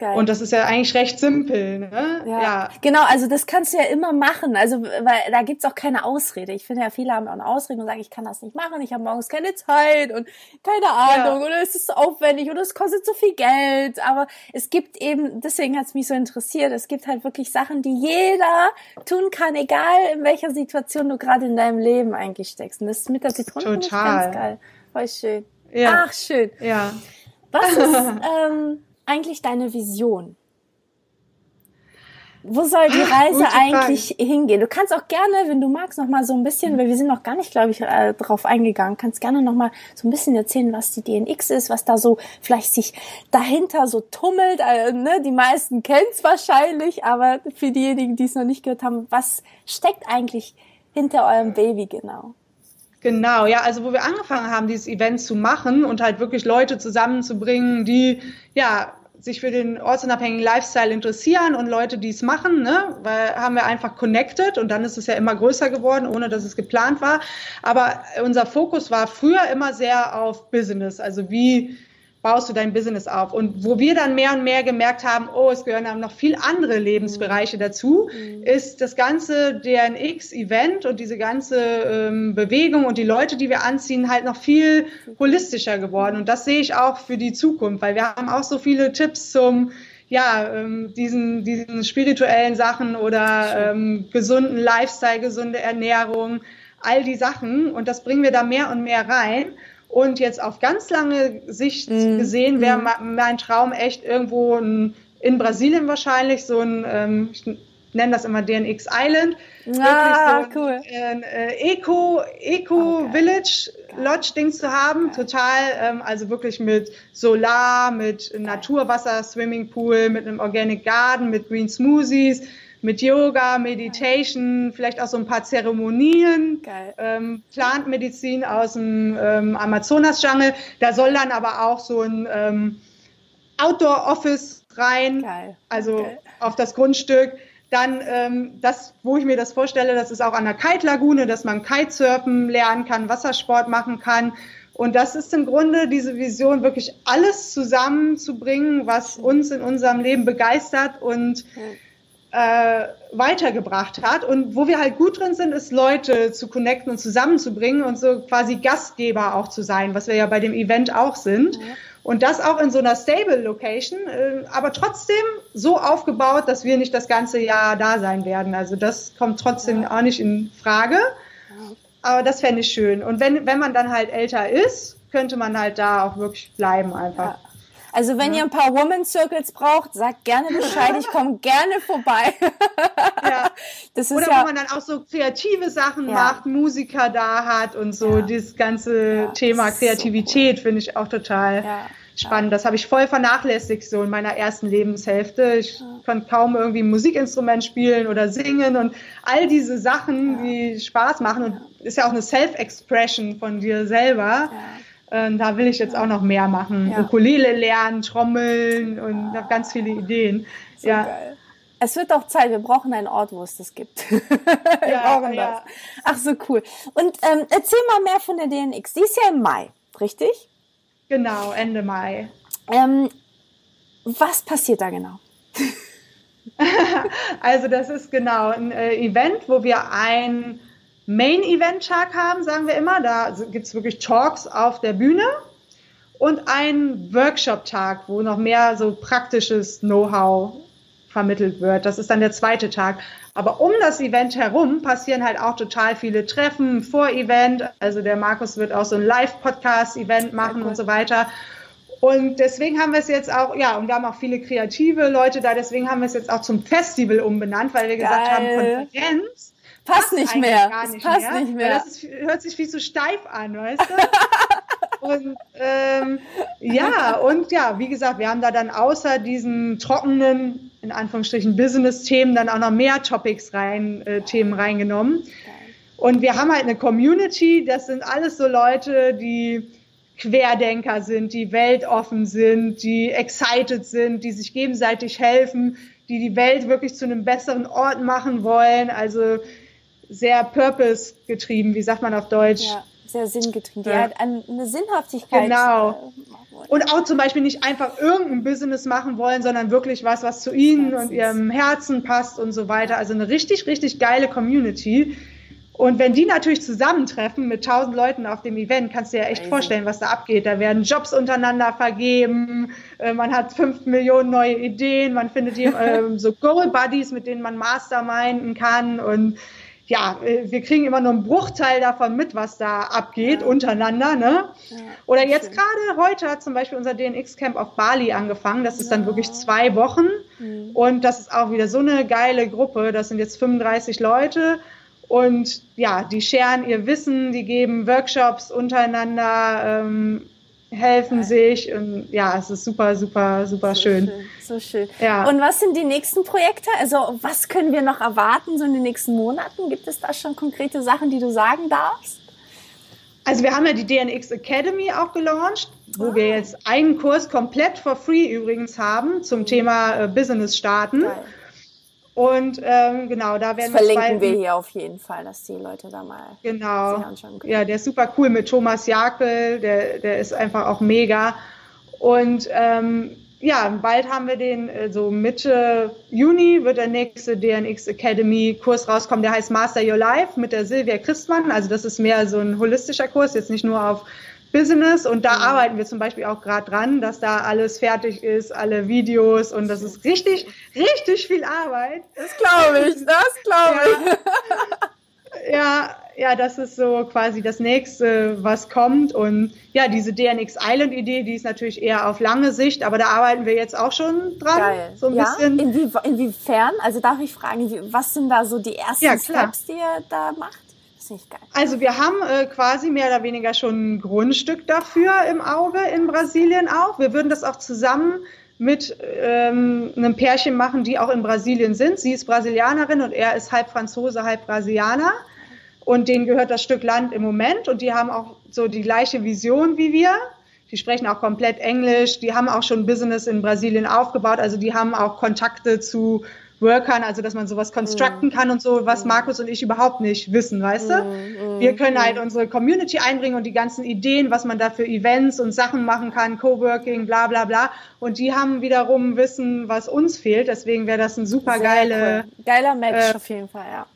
Geil. Und das ist ja eigentlich recht simpel, ne? Ja. ja. Genau, also das kannst du ja immer machen. Also, weil da gibt's auch keine Ausrede. Ich finde ja, viele haben auch eine Ausrede und sagen, ich kann das nicht machen, ich habe morgens keine Zeit und keine Ahnung, ja. oder es ist aufwendig oder es kostet so viel Geld. Aber es gibt eben, deswegen hat's mich so interessiert, es gibt halt wirklich Sachen, die jeder tun kann, egal in welcher Situation du gerade in deinem Leben eigentlich steckst. Und das mit der Zitrone ist ganz geil. Voll schön. Ja. Ach, schön. Ja. Was ist, <laughs> ähm, eigentlich deine Vision? wo soll die ah, Reise eigentlich hingehen? Du kannst auch gerne, wenn du magst, noch mal so ein bisschen, weil wir sind noch gar nicht, glaube ich, äh, drauf eingegangen, kannst gerne noch mal so ein bisschen erzählen, was die DNX ist, was da so vielleicht sich dahinter so tummelt. Äh, ne? Die meisten kennen es wahrscheinlich, aber für diejenigen, die es noch nicht gehört haben, was steckt eigentlich hinter eurem Baby genau? Genau, ja, also wo wir angefangen haben, dieses Event zu machen und halt wirklich Leute zusammenzubringen, die ja sich für den ortsunabhängigen Lifestyle interessieren und Leute, die es machen, ne, weil haben wir einfach connected und dann ist es ja immer größer geworden, ohne dass es geplant war. Aber unser Fokus war früher immer sehr auf Business, also wie baust du dein Business auf. Und wo wir dann mehr und mehr gemerkt haben, oh, es gehören dann noch viel andere Lebensbereiche dazu, mhm. ist das ganze DNX-Event und diese ganze ähm, Bewegung und die Leute, die wir anziehen, halt noch viel holistischer geworden. Und das sehe ich auch für die Zukunft, weil wir haben auch so viele Tipps zum ja, ähm, diesen, diesen spirituellen Sachen oder ähm, gesunden Lifestyle, gesunde Ernährung, all die Sachen. Und das bringen wir da mehr und mehr rein. Und jetzt auf ganz lange Sicht mm. gesehen wäre mm. mein Traum echt irgendwo ein, in Brasilien wahrscheinlich so ein, ähm, ich nenne das immer DNX Island. Ah, so cool. Ein, äh, Eco, Eco okay. Village Lodge Dings zu haben. Okay. Total, ähm, also wirklich mit Solar, mit Naturwasser, Swimmingpool, mit einem Organic Garden, mit Green Smoothies mit Yoga, Meditation, vielleicht auch so ein paar Zeremonien, ähm, Plantmedizin aus dem ähm, Amazonas-Jungle. Da soll dann aber auch so ein ähm, Outdoor-Office rein, Geil. also Geil. auf das Grundstück. Dann ähm, das, wo ich mir das vorstelle, das ist auch an der Kite-Lagune, dass man Kitesurfen lernen kann, Wassersport machen kann. Und das ist im Grunde diese Vision, wirklich alles zusammenzubringen, was uns in unserem Leben begeistert und ja äh, weitergebracht hat. Und wo wir halt gut drin sind, ist Leute zu connecten und zusammenzubringen und so quasi Gastgeber auch zu sein, was wir ja bei dem Event auch sind. Ja. Und das auch in so einer stable Location, äh, aber trotzdem so aufgebaut, dass wir nicht das ganze Jahr da sein werden. Also das kommt trotzdem ja. auch nicht in Frage. Aber das fände ich schön. Und wenn, wenn man dann halt älter ist, könnte man halt da auch wirklich bleiben einfach. Also wenn ja. ihr ein paar Woman Circles braucht, sagt gerne Bescheid, ich komme <laughs> gerne vorbei. ja. <laughs> Das ist Oder ja, wo man dann auch so kreative Sachen ja. macht, Musiker da hat und so ja. dieses ganze Thema Kreativität so finde ich auch total spannend. Das habe ich voll vernachlässigt so in meiner ersten Lebenshälfte. Ich konnte kaum irgendwie ein Musikinstrument spielen oder singen und all diese Sachen, die Spaß machen und ist ja auch eine Self-Expression von dir selber. Ähm, da will ich jetzt auch noch mehr machen. Ja. Ukulele lernen, trommeln und habe ganz viele Ideen. So ja. Geil. Es wird auch Zeit, wir brauchen einen Ort, wo es das gibt. <laughs> wir ja, brauchen ja. das. Ach so, cool. Und ähm, erzähl mal mehr von der DNX. Die ist ja im Mai, richtig? Genau, Ende Mai. Ähm, was passiert da genau? <laughs> also das ist genau ein äh, Event, wo wir ein Main-Event-Tag haben, sagen wir immer. Da gibt es wirklich Talks auf der Bühne und einen Workshop-Tag, wo noch mehr so praktisches Know-how vermittelt wird. Das ist dann der zweite Tag. Aber um das Event herum passieren halt auch total viele Treffen vor Event. Also der Markus wird auch so ein Live-Podcast-Event machen und so weiter. Und deswegen haben wir es jetzt auch, ja, und wir haben auch viele kreative Leute da, deswegen haben wir es jetzt auch zum Festival umbenannt, weil wir gesagt Geil. haben, Konferenz passt nicht mehr. Gar nicht passt mehr, nicht mehr. das ist, hört sich viel zu steif an, weißt du? <laughs> und ähm, ja, und ja, wie gesagt, wir haben da dann außer diesen trockenen, in Anführungsstrichen, Business-Themen dann auch noch mehr Topics rein, äh, Themen reingenommen. Und wir haben halt eine Community, das sind alles so Leute, die Querdenker sind, die weltoffen sind, die excited sind, die sich gegenseitig helfen, die die Welt wirklich zu einem besseren Ort machen wollen. Also sehr purpose getrieben, wie sagt man auf Deutsch? Ja, sehr sinngetrieben. Die ja. hat eine Sinnhaftigkeit. Genau. Äh, und auch zum Beispiel nicht einfach irgendein Business machen wollen, sondern wirklich was, was zu ihnen und ihrem Herzen passt und so weiter. Also eine richtig, richtig geile Community. Und wenn die natürlich zusammentreffen mit tausend Leuten auf dem Event, kannst du dir ja echt vorstellen, was da abgeht. Da werden Jobs untereinander vergeben, äh, man hat fünf Millionen neue Ideen, man findet <laughs> äh, so Goal Buddies, mit denen man masterminden kann und ja, äh, wir kriegen immer nur einen Bruchteil davon mit, was da abgeht ja. untereinander. Ne? Ja, Oder jetzt gerade heute hat zum Beispiel unser DNX-Camp auf Bali angefangen. Das ist dann wirklich zwei Wochen. Mhm. Und das ist auch wieder so eine geile Gruppe. Das sind jetzt 35 Leute. Und ja, die scheren ihr Wissen, die geben Workshops untereinander, ähm, helfen sich und ja, es ist super, super, super so schön. schön. So schön. Ja. Und was sind die nächsten Projekte? Also was können wir noch erwarten so in den nächsten Monaten? Gibt es da schon konkrete Sachen, die du sagen darfst? Also wir haben ja die DNX Academy auch gelauncht, wo ah. wir jetzt einen Kurs komplett for free übrigens haben zum mhm. Thema äh, Business starten. Geil. Und ähm, genau, da werden das verlinken wir hier auf jeden Fall, dass die Leute da mal genau. anschauen können. Ja, der ist super cool mit Thomas Jakel, der, der ist einfach auch mega. Und ähm, ja, bald haben wir den, so also Mitte Juni wird der nächste DNX Academy Kurs rauskommen, der heißt Master Your Life mit der Silvia Christmann. Also das ist mehr so ein holistischer Kurs, jetzt nicht nur auf Business und da arbeiten wir zum Beispiel auch gerade dran, dass da alles fertig ist, alle Videos und das ist richtig, richtig viel Arbeit. Das glaube ich, das glaube ich. <laughs> Ja, ja, das ist so quasi das nächste, was kommt und ja, diese DNX Island Idee, die ist natürlich eher auf lange Sicht, aber da arbeiten wir jetzt auch schon dran. Geil. So ein ja? bisschen. Inwie inwiefern? Also darf ich fragen, was sind da so die ersten ja, Steps, die ihr da macht? Nicht geil. Also wir haben äh, quasi mehr oder weniger schon ein Grundstück dafür im Auge in Brasilien auch. Wir würden das auch zusammen mit ähm, einem Pärchen machen, die auch in Brasilien sind. Sie ist Brasilianerin und er ist halb Franzose, halb Brasilianer. Und denen gehört das Stück Land im Moment und die haben auch so die gleiche Vision wie wir. Die sprechen auch komplett Englisch. Die haben auch schon Business in Brasilien aufgebaut. Also die haben auch Kontakte zu Workern, also dass man sowas constructen mm. kann und so, was mm. Markus und ich überhaupt nicht wissen, weißt du? Mm, Wir können halt unsere Community einbringen und die ganzen Ideen, was man da für Events und Sachen machen kann, Coworking, bla bla bla. Und die haben wiederum Wissen, was uns fehlt. Deswegen wäre das ein super geile, cool. geiler Match äh, auf jeden Fall, ja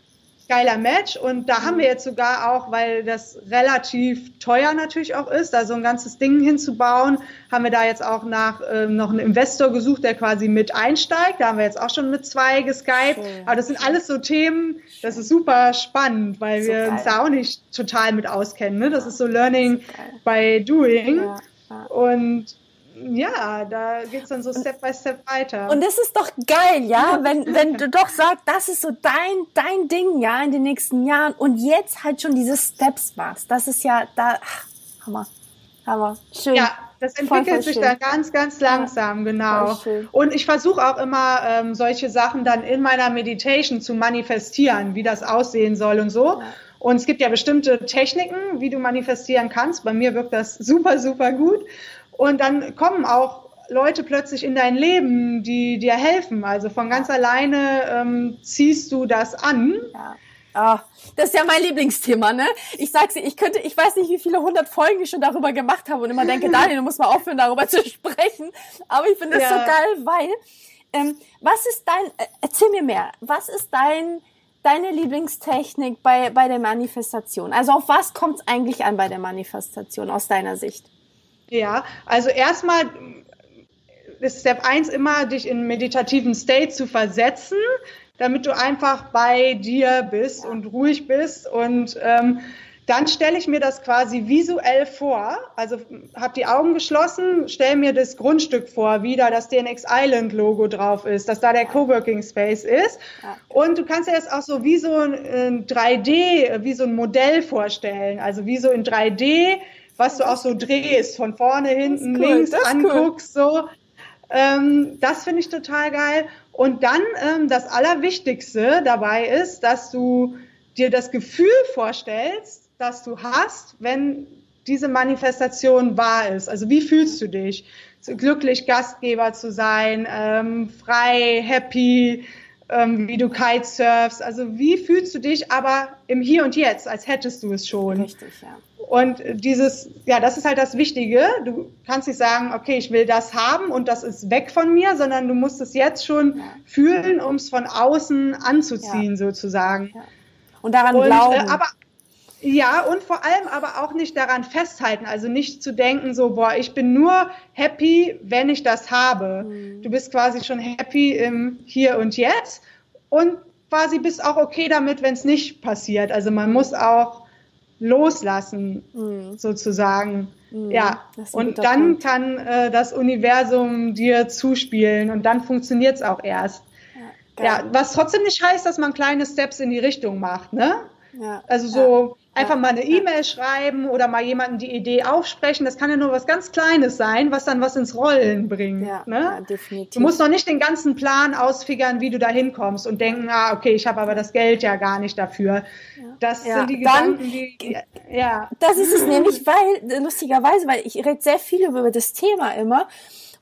geiler Match und da haben wir jetzt sogar auch, weil das relativ teuer natürlich auch ist, da so ein ganzes Ding hinzubauen, haben wir da jetzt auch nach ähm, noch einen Investor gesucht, der quasi mit einsteigt. Da haben wir jetzt auch schon mit zwei geskypt. Aber das sind alles so Themen, das ist super spannend, weil so wir geil. uns da auch nicht total mit auskennen. Ne? Das ist so Learning by Doing. Ja, ja. Und ja, da geht's dann so Step by Step weiter. Und das ist doch geil, ja, wenn, wenn du doch sagst, das ist so dein, dein Ding, ja, in den nächsten Jahren und jetzt halt schon diese Steps machst. Das ist ja da, ach, Hammer, Hammer, schön. Ja, das entwickelt voll, voll sich schön. da ganz, ganz langsam, ja, genau. Und ich versuche auch immer, ähm, solche Sachen dann in meiner Meditation zu manifestieren, wie das aussehen soll und so. Ja. Und es gibt ja bestimmte Techniken, wie du manifestieren kannst. Bei mir wirkt das super, super gut. Und dann kommen auch Leute plötzlich in dein Leben, die dir helfen. Also von ganz alleine ähm, ziehst du das an. Ja. Oh, das ist ja mein Lieblingsthema, ne? Ich sag's dir, ich könnte, ich weiß nicht, wie viele hundert Folgen ich schon darüber gemacht habe und immer denke, <laughs> Daniel, du musst mal aufhören, darüber zu sprechen. Aber ich finde es ja. so geil, weil, ähm, was ist dein, äh, erzähl mir mehr, was ist dein, deine Lieblingstechnik bei, bei der Manifestation? Also auf was kommt es eigentlich an bei der Manifestation aus deiner Sicht? Ja, also erstmal ist Step 1 immer, dich in meditativen State zu versetzen, damit du einfach bei dir bist und ruhig bist. Und ähm, dann stelle ich mir das quasi visuell vor. Also habe die Augen geschlossen, stelle mir das Grundstück vor, wie da das DNX Island Logo drauf ist, dass da der Coworking Space ist. Und du kannst dir das auch so wie so ein 3D, wie so ein Modell vorstellen. Also wie so in 3D was du auch so drehst, von vorne, hinten, cool, links anguckst, cool. so. Ähm, das finde ich total geil. Und dann ähm, das Allerwichtigste dabei ist, dass du dir das Gefühl vorstellst, das du hast, wenn diese Manifestation wahr ist. Also wie fühlst du dich? Glücklich Gastgeber zu sein, ähm, frei, happy, ähm, wie du Kitesurfst. Also wie fühlst du dich aber im Hier und Jetzt, als hättest du es schon? Richtig, ja. Und dieses, ja, das ist halt das Wichtige. Du kannst nicht sagen, okay, ich will das haben und das ist weg von mir, sondern du musst es jetzt schon ja. fühlen, um es von außen anzuziehen, ja. sozusagen. Ja. Und daran und, glauben. Äh, aber, ja, und vor allem aber auch nicht daran festhalten. Also nicht zu denken, so, boah, ich bin nur happy, wenn ich das habe. Mhm. Du bist quasi schon happy im Hier und Jetzt und quasi bist auch okay damit, wenn es nicht passiert. Also man muss auch loslassen, mhm. sozusagen. Mhm. Ja, und dann Punkt. kann äh, das Universum dir zuspielen und dann funktioniert es auch erst. Ja, ja, was trotzdem nicht heißt, dass man kleine Steps in die Richtung macht, ne? Ja, also so Einfach mal eine E-Mail schreiben oder mal jemanden die Idee aufsprechen. Das kann ja nur was ganz Kleines sein, was dann was ins Rollen bringt. Ja, ne? ja definitiv. Du musst noch nicht den ganzen Plan ausfigern, wie du da hinkommst und denken, ah, okay, ich habe aber das Geld ja gar nicht dafür. Das ja, sind die dann, Gedanken, die, ja. Das ist es nämlich, weil, lustigerweise, weil ich rede sehr viel über das Thema immer.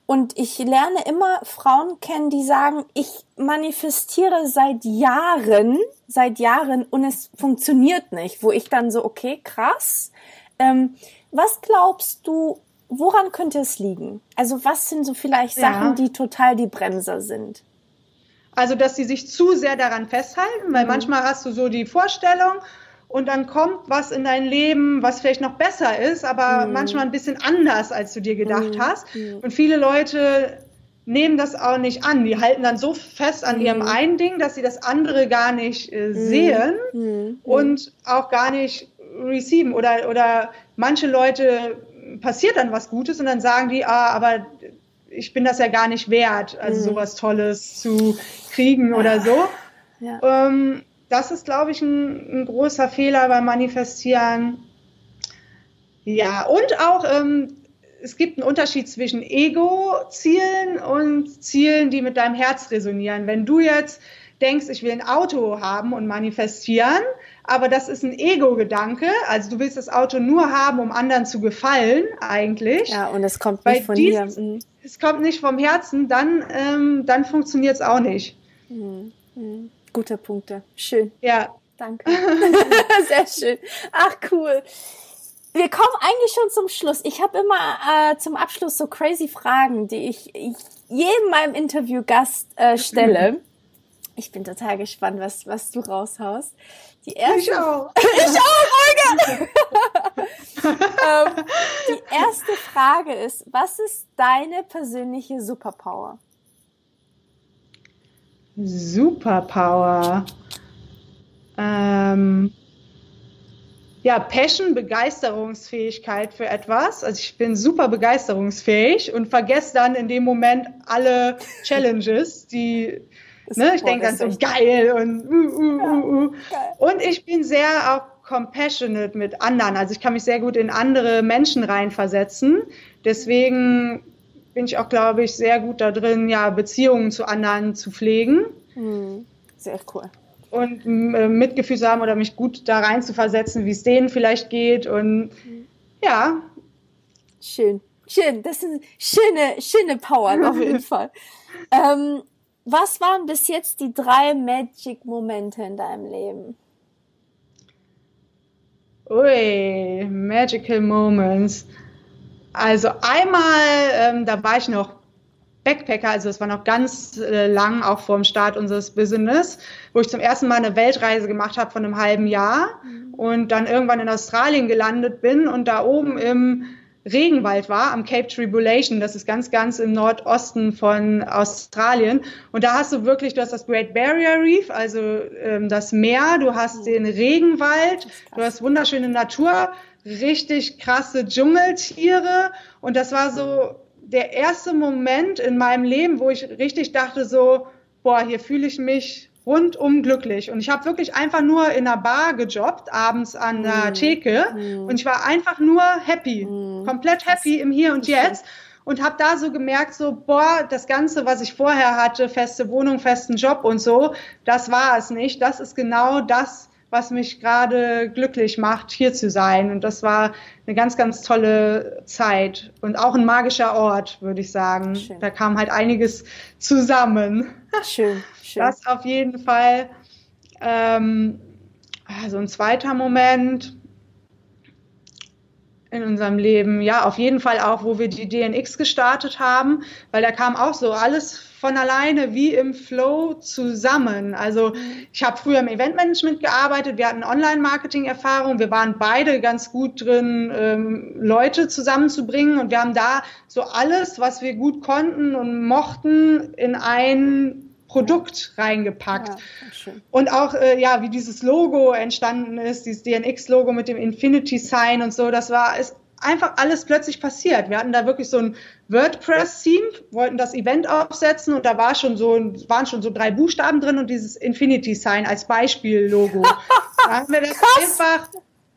Und ich lerne immer Frauen kennen, die sagen, ich manifestiere seit Jahren, seit Jahren und es funktioniert nicht. Wo ich dann so, okay, krass. Ähm, was glaubst du, woran könnte es liegen? Also was sind so vielleicht Sachen, ja. die total die Bremser sind? Also, dass sie sich zu sehr daran festhalten, weil mhm. manchmal hast du so die Vorstellung, und dann kommt was in dein Leben, was vielleicht noch besser ist, aber mhm. manchmal ein bisschen anders, als du dir gedacht mhm. hast. Mhm. Und viele Leute nehmen das auch nicht an. Die halten dann so fest an ihrem mhm. einen Ding, dass sie das andere gar nicht äh, mhm. sehen mhm. und auch gar nicht receiven. Oder, oder manche Leute passiert dann was Gutes und dann sagen die, ah, aber ich bin das ja gar nicht wert, also sowas Tolles zu kriegen oder so. Ja. Ähm, das ist, glaube ich, ein, ein, großer Fehler beim Manifestieren. Ja, und auch, ähm, es gibt einen Unterschied zwischen Ego-Zielen und Zielen, die mit deinem Herz resonieren. Wenn du jetzt denkst, ich will ein Auto haben und manifestieren, aber das ist ein Ego-Gedanke, also du willst das Auto nur haben, um anderen zu gefallen, eigentlich. Ja, und es kommt nicht von dir. Es kommt nicht vom Herzen, dann, ähm, dann funktioniert es auch nicht. Mhm. Mhm. Gute Punkte. Schön. Ja. Danke. <laughs> Sehr schön. Ach, cool. Wir kommen eigentlich schon zum Schluss. Ich habe immer äh, zum Abschluss so crazy Fragen, die ich, ich jedem meinem Interviewgast äh, <laughs> stelle. Ich bin total gespannt, was, was du raushaust. Die erste, ich auch. <laughs> ich auch, Olga! ähm, die erste Frage ist, was ist deine persönliche Superpower? Superpower. Ähm, ja, Passion, Begeisterungsfähigkeit für etwas. Also ich bin super begeisterungsfähig und vergesse dann in dem Moment alle <laughs> Challenges, die ne, ich denke dann so geil und uh, uh, uh, uh. Und ich bin sehr auch compassionate mit anderen. Also ich kann mich sehr gut in andere Menschen reinversetzen. Deswegen bin ich auch, glaube ich, sehr gut da drin, ja, Beziehungen zu anderen zu pflegen. Hm. Sehr cool. Und äh, Mitgefühl zu haben oder mich gut da rein zu versetzen, wie es denen vielleicht geht. Und mhm. ja. Schön. Schön. Das sind schöne, schöne Power <laughs> auf jeden Fall. Ähm, was waren bis jetzt die drei Magic-Momente in deinem Leben? Ui, Magical Moments. Also einmal, ähm, da war ich noch Backpacker, also es war noch ganz äh, lang, auch vor dem Start unseres Business, wo ich zum ersten Mal eine Weltreise gemacht habe von einem halben Jahr mhm. und dann irgendwann in Australien gelandet bin und da oben im Regenwald war, am Cape Tribulation. Das ist ganz, ganz im Nordosten von Australien. Und da hast du wirklich, du hast das Great Barrier Reef, also ähm, das Meer, du hast mhm. den Regenwald, du hast wunderschöne Natur richtig krasse Dschungeltiere. Und das war so der erste Moment in meinem Leben, wo ich richtig dachte so, boah, hier fühle ich mich rundum glücklich. Und ich habe wirklich einfach nur in einer Bar gejobbt, abends an der mm. Theke. Mm. Und ich war einfach nur happy, mm. komplett happy im Hier und Jetzt. Und habe da so gemerkt, so, boah, das Ganze, was ich vorher hatte, feste Wohnung, festen Job und so, das war es nicht. Das ist genau das, was mich gerade glücklich macht, hier zu sein. Und das war eine ganz, ganz tolle Zeit und auch ein magischer Ort, würde ich sagen. Schön. Da kam halt einiges zusammen. Schön, <laughs> schön. Das auf jeden Fall. Ähm, also ein zweiter Moment in unserem Leben. Ja, auf jeden Fall auch, wo wir die DNX gestartet haben, weil da kam auch so alles von alleine wie im Flow zusammen. Also ich habe früher im Eventmanagement gearbeitet, wir hatten Online-Marketing-Erfahrung, wir waren beide ganz gut drin, ähm, Leute zusammenzubringen und wir haben da so alles, was wir gut konnten und mochten, in ein Produkt reingepackt. Ja, und auch, äh, ja, wie dieses Logo entstanden ist, dieses DNX-Logo mit dem Infinity-Sign und so, das war, ist einfach alles plötzlich passiert. Wir hatten da wirklich so ein WordPress-Theme, wollten das Event aufsetzen und da war schon so, waren schon so drei Buchstaben drin und dieses Infinity-Sign als Beispiel-Logo. <laughs> da haben wir das einfach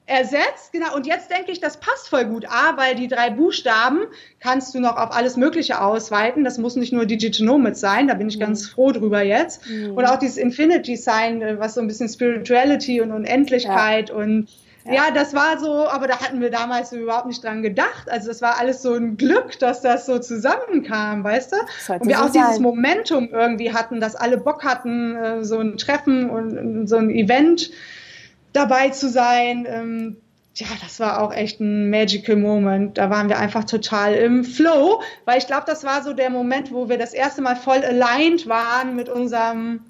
ersetzt, genau. Und jetzt denke ich, das passt voll gut. A, weil die drei Buchstaben kannst du noch auf alles Mögliche ausweiten. Das muss nicht nur Digital Nomad sein. Da bin ich mhm. ganz froh drüber jetzt. Mhm. Und auch dieses Infinity Sign, äh, was so ein bisschen Spirituality und Unendlichkeit ja. und ja. ja. das war so, aber da hatten wir damals überhaupt nicht dran gedacht. Also das war alles so ein Glück, dass das so zusammenkam, weißt du? Und wir so auch sein. dieses Momentum irgendwie hatten, dass alle Bock hatten, äh, so ein Treffen und so ein Event dabei zu sein. Ähm, ja, das war auch echt ein magical Moment. Da waren wir einfach total im Flow, weil ich glaube, das war so der Moment, wo wir das erste Mal voll aligned waren mit unserem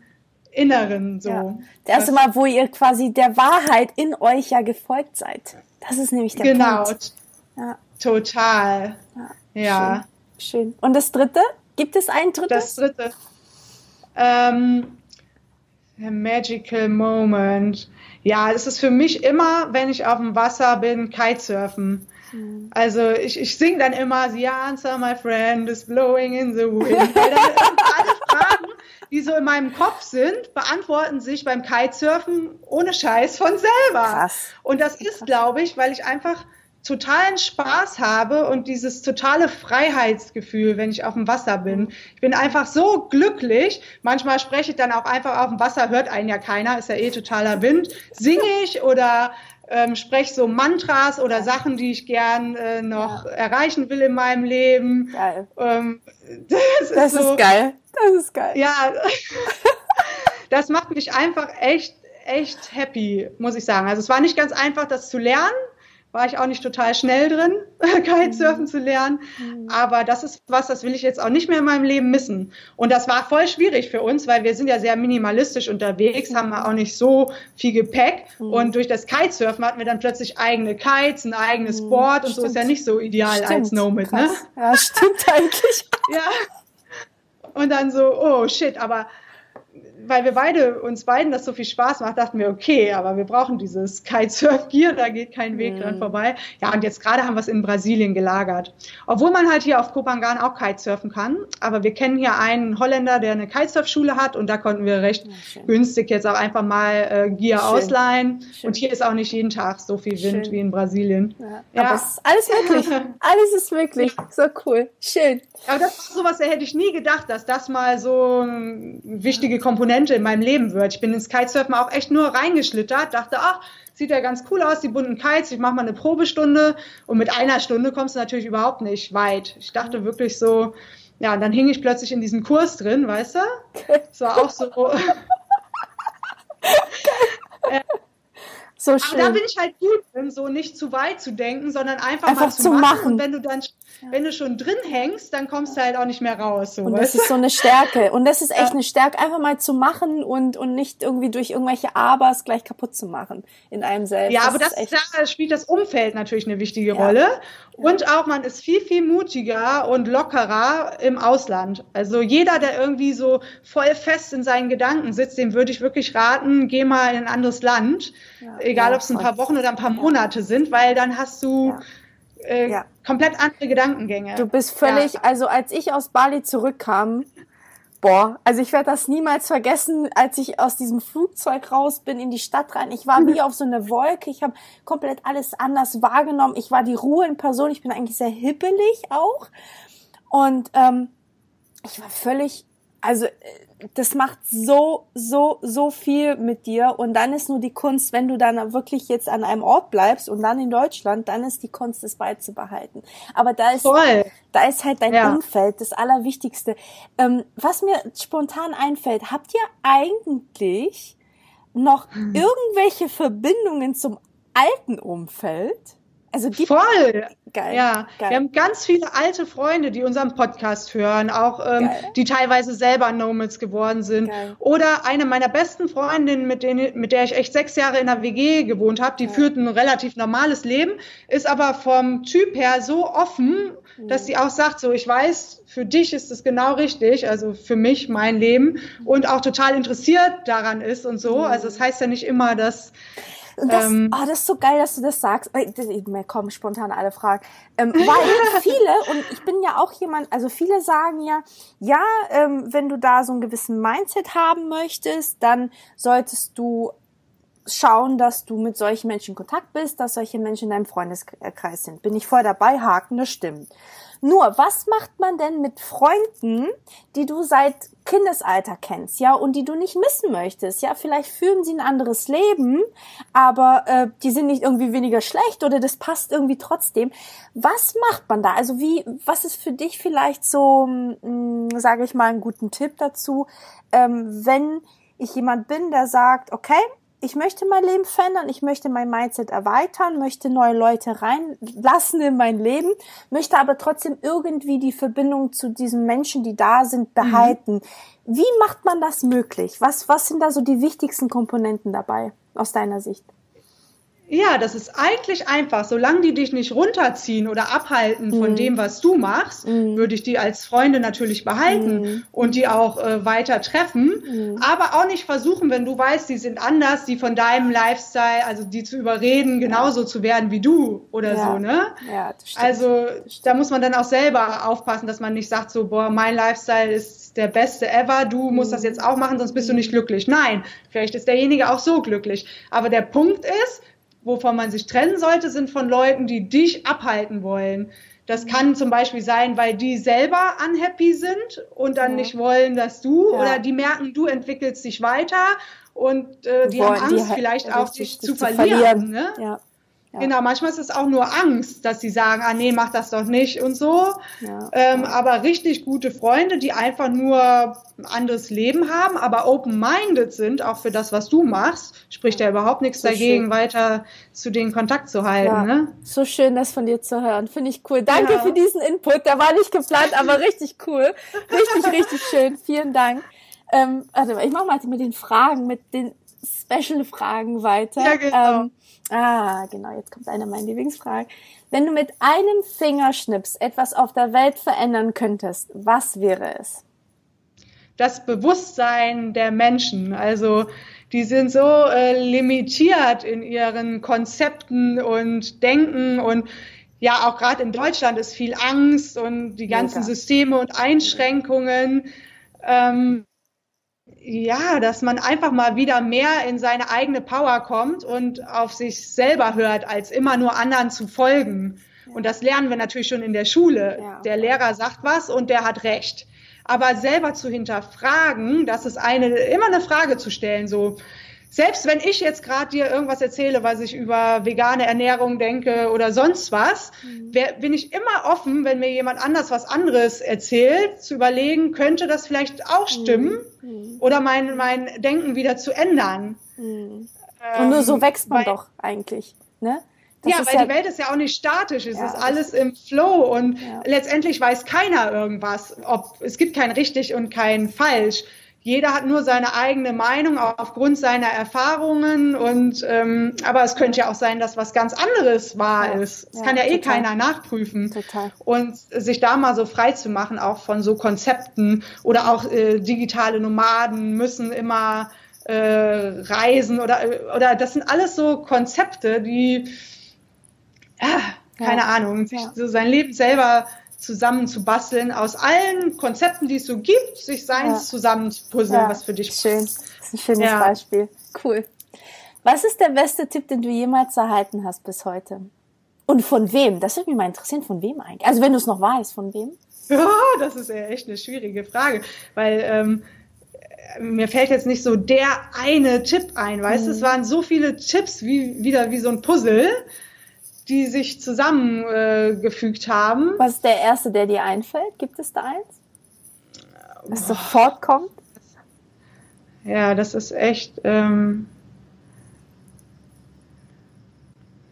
Inneren. So. Ja. Das erste Mal, wo ihr quasi der Wahrheit in euch ja gefolgt seid. Das ist nämlich der genau. Punkt. Genau. Ja. Total. Ja. ja. Schön. Schön. Und das dritte? Gibt es ein drittes? Das dritte. Ähm, magical Moment. Ja, es ist für mich immer, wenn ich auf dem Wasser bin, Kitesurfen. Mhm. Also ich, ich singe dann immer, The answer, my friend, is blowing in the wind. Weil dann alle Fragen, die so in meinem Kopf sind, beantworten sich beim Kitesurfen ohne Scheiß von selber. Krass. Und das ist, glaube ich, weil ich einfach totalen Spaß habe und dieses totale Freiheitsgefühl, wenn ich auf dem Wasser bin. Ich bin einfach so glücklich. Manchmal spreche ich dann auch einfach auf dem Wasser, hört einen ja keiner, ist ja eh totaler Wind. Singe ich oder ähm, spreche so Mantras oder Sachen, die ich gern äh, noch ja. erreichen will in meinem Leben. Geil. Ähm, das, <laughs> das ist, so, ist geil. Das ist geil. Ja, <laughs> das macht mich einfach echt, echt happy, muss ich sagen. Also es war nicht ganz einfach, das zu lernen war ich auch nicht total schnell drin, <laughs> Kitesurfen mhm. zu lernen. Mhm. Aber das ist was, das will ich jetzt auch nicht mehr in meinem Leben missen. Und das war voll schwierig für uns, weil wir sind ja sehr minimalistisch unterwegs, mhm. haben wir auch nicht so viel Gepäck. Mhm. Und durch das Kitesurfen hatten wir dann plötzlich eigene Kites, ein eigenes mhm. Board und stimmt. so ist ja nicht so ideal stimmt. als Nomad, ne? Ja, stimmt <laughs> eigentlich. ja. Und dann so, oh shit, aber weil wir beide, uns beiden das so viel Spaß macht, dachten wir, okay, aber wir brauchen dieses Kitesurf-Gear, da geht kein Weg mhm. dran vorbei. Ja, und jetzt gerade haben wir es in Brasilien gelagert. Obwohl man halt hier auf Kopangan auch Kitesurfen kann, aber wir kennen hier einen Holländer, der eine Kitesurf-Schule hat und da konnten wir recht ja, günstig jetzt auch einfach mal äh, Gear schön. ausleihen. Schön. Und hier ist auch nicht jeden Tag so viel Wind schön. wie in Brasilien. Ja, ja. aber es ist alles möglich. <laughs> alles ist möglich. So cool. Schön. Aber das ist sowas, da hätte ich nie gedacht, dass das mal so eine wichtige Komponente in meinem Leben wird. Ich bin ins Kitesurfen auch echt nur reingeschlittert, dachte, ach, sieht ja ganz cool aus, die bunten Kites, ich mache mal eine Probestunde und mit einer Stunde kommst du natürlich überhaupt nicht weit. Ich dachte wirklich so, ja, und dann hing ich plötzlich in diesem Kurs drin, weißt du? Das war auch so. <laughs> So schön. Aber da bin ich halt gut, so nicht zu weit zu denken, sondern einfach, einfach mal zu, zu machen. machen. Und wenn du dann, wenn du schon drin hängst, dann kommst du halt auch nicht mehr raus. So, und das ist so eine Stärke. Und das ist echt ja. eine Stärke, einfach mal zu machen und, und nicht irgendwie durch irgendwelche Abers gleich kaputt zu machen in einem selbst. Ja, das aber das, da spielt das Umfeld natürlich eine wichtige ja. Rolle. Und auch man ist viel, viel mutiger und lockerer im Ausland. Also jeder, der irgendwie so voll fest in seinen Gedanken sitzt, dem würde ich wirklich raten, geh mal in ein anderes Land. Ja egal ja, ob es ein paar Wochen oder ein paar Monate sind, weil dann hast du ja. Äh, komplett andere Gedankengänge. Du bist völlig, also als ich aus Bali zurückkam, boah, also ich werde das niemals vergessen, als ich aus diesem Flugzeug raus bin in die Stadt rein. Ich war wie <laughs> auf so eine Wolke, ich habe komplett alles anders wahrgenommen. Ich war die Ruhe in Person, ich bin eigentlich sehr hippelig auch. Und ähm, ich war völlig, also äh, das macht so, so, so viel mit dir. Und dann ist nur die Kunst, wenn du dann wirklich jetzt an einem Ort bleibst und dann in Deutschland, dann ist die Kunst, es beizubehalten. Aber da ist, Voll. da ist halt dein ja. Umfeld das Allerwichtigste. Ähm, was mir spontan einfällt, habt ihr eigentlich noch hm. irgendwelche Verbindungen zum alten Umfeld? Also Voll. Geil. Ja, geil. wir haben ganz viele alte Freunde, die unseren Podcast hören, auch ähm, die teilweise selber Nomads geworden sind. Geil. Oder eine meiner besten Freundinnen, mit, denen, mit der ich echt sechs Jahre in der WG gewohnt habe, die führt ein relativ normales Leben, ist aber vom Typ her so offen, mhm. dass sie auch sagt, so ich weiß, für dich ist es genau richtig, also für mich mein Leben und auch total interessiert daran ist und so. Mhm. Also es das heißt ja nicht immer, dass das, ähm, oh, das ist so geil, dass du das sagst. Mir kommen spontan alle Fragen. Ähm, weil <laughs> viele, und ich bin ja auch jemand, also viele sagen ja, ja, ähm, wenn du da so einen gewissen Mindset haben möchtest, dann solltest du schauen, dass du mit solchen Menschen in Kontakt bist, dass solche Menschen in deinem Freundeskreis sind. Bin ich voll dabei, Haken, das stimmt. Nur, was macht man denn mit Freunden, die du seit Kindesalter kennst, ja, und die du nicht missen möchtest, ja? Vielleicht führen sie ein anderes Leben, aber äh, die sind nicht irgendwie weniger schlecht oder das passt irgendwie trotzdem. Was macht man da? Also wie, was ist für dich vielleicht so, hm, sage ich mal, einen guten Tipp dazu, ähm, wenn ich jemand bin, der sagt, okay, ich möchte mein Leben verändern, ich möchte mein Mindset erweitern, möchte neue Leute reinlassen in mein Leben, möchte aber trotzdem irgendwie die Verbindung zu diesen Menschen, die da sind, behalten. Mhm. Wie macht man das möglich? Was, was sind da so die wichtigsten Komponenten dabei aus deiner Sicht? Ja, das ist eigentlich einfach. Solange die dich nicht runterziehen oder abhalten von mm. dem, was du machst, mm. würde ich die als Freunde natürlich behalten mm. und die auch äh, weiter treffen. Mhm. Aber auch nicht versuchen, wenn du weißt, die sind anders, die von deinem Lifestyle, also die zu überreden, genauso ja. zu werden wie du oder ja. so, ne? Ja, das stimmt. Also da muss man dann auch selber aufpassen, dass man nicht sagt so, boah, mein Lifestyle ist der beste ever, du musst das mhm. jetzt auch machen, sonst bist du nicht glücklich. Nein, vielleicht ist derjenige auch so glücklich. Aber der Punkt ist, wovon man sich trennen sollte, sind von Leuten, die dich abhalten wollen. Das kann zum Beispiel sein, weil die selber unhappy sind und dann ja. nicht wollen, dass du ja. oder die merken, du entwickelst dich weiter und äh, die wollen, haben Angst, die vielleicht auch dich zu, zu verlieren. verlieren. Ne? Ja. Genau, manchmal ist es auch nur Angst, dass sie sagen, ah nee, mach das doch nicht und so. Ja. Ähm, aber richtig gute Freunde, die einfach nur ein anderes Leben haben, aber open-minded sind, auch für das, was du machst, spricht ja überhaupt nichts so dagegen, schön. weiter zu denen Kontakt zu halten. Ja. Ne? So schön, das von dir zu hören. Finde ich cool. Danke ja. für diesen Input. Der war nicht geplant, aber richtig cool. Richtig, richtig schön. Vielen Dank. Ähm, also ich mache mal mit den Fragen, mit den Special-Fragen weiter. Ja, genau. Ähm, Ah, genau, jetzt kommt eine meiner Lieblingsfragen. Wenn du mit einem Fingerschnips etwas auf der Welt verändern könntest, was wäre es? Das Bewusstsein der Menschen. Also die sind so äh, limitiert in ihren Konzepten und Denken und ja, auch gerade in Deutschland ist viel Angst und die ganzen Mega. Systeme und Einschränkungen. Ähm, ja, dass man einfach mal wieder mehr in seine eigene Power kommt und auf sich selber hört, als immer nur anderen zu folgen. Ja. Und das lernen wir natürlich schon in der Schule. Ja. Der Lehrer sagt was und der hat recht. Aber selber zu hinterfragen, das ist eine, immer eine Frage zu stellen, so, selbst wenn ich jetzt gerade dir irgendwas erzähle, was ich über vegane Ernährung denke oder sonst was, mhm. wär, bin ich immer offen, wenn mir jemand anders was anderes erzählt, zu überlegen, könnte das vielleicht auch mhm. stimmen mhm. oder mein, mein Denken wieder zu ändern. Mhm. Ähm, Und nur so wächst man weil, doch eigentlich, ne? Das ja, weil ja die Welt ist ja auch nicht statisch, es ja, ist alles im Flow und ja. letztendlich weiß keiner irgendwas, ob es gibt kein richtig und kein falsch jeder hat nur seine eigene Meinung aufgrund seiner Erfahrungen und ähm, aber es könnte ja auch sein, dass was ganz anderes wahr ja, ist. Das ja, kann ja eh keiner nachprüfen. Total. Und sich da mal so frei zu machen, auch von so Konzepten oder auch äh, digitale Nomaden müssen immer äh, reisen oder oder das sind alles so Konzepte, die ja, keine ja, Ahnung, sich so sein Leben selber zusammen zu basteln, aus allen Konzepten, die es so gibt, sich seins ja. zusammen zu puzzeln, ja, was für dich schön. passt. Das ist ein schönes ja. Beispiel. Cool. Was ist der beste Tipp, den du jemals erhalten hast bis heute? Und von wem? Das würde mich mal interessieren, von wem eigentlich? Also wenn du es noch weißt, von wem? Ja, das ist ja echt eine schwierige Frage, weil ähm, mir fällt jetzt nicht so der eine Tipp ein, weißt du, mhm. es waren so viele Tipps wie wieder wie so ein Puzzle die sich zusammengefügt äh, haben. Was ist der erste, der dir einfällt? Gibt es da eins? Was Boah. sofort kommt? Ja, das ist echt. Ähm,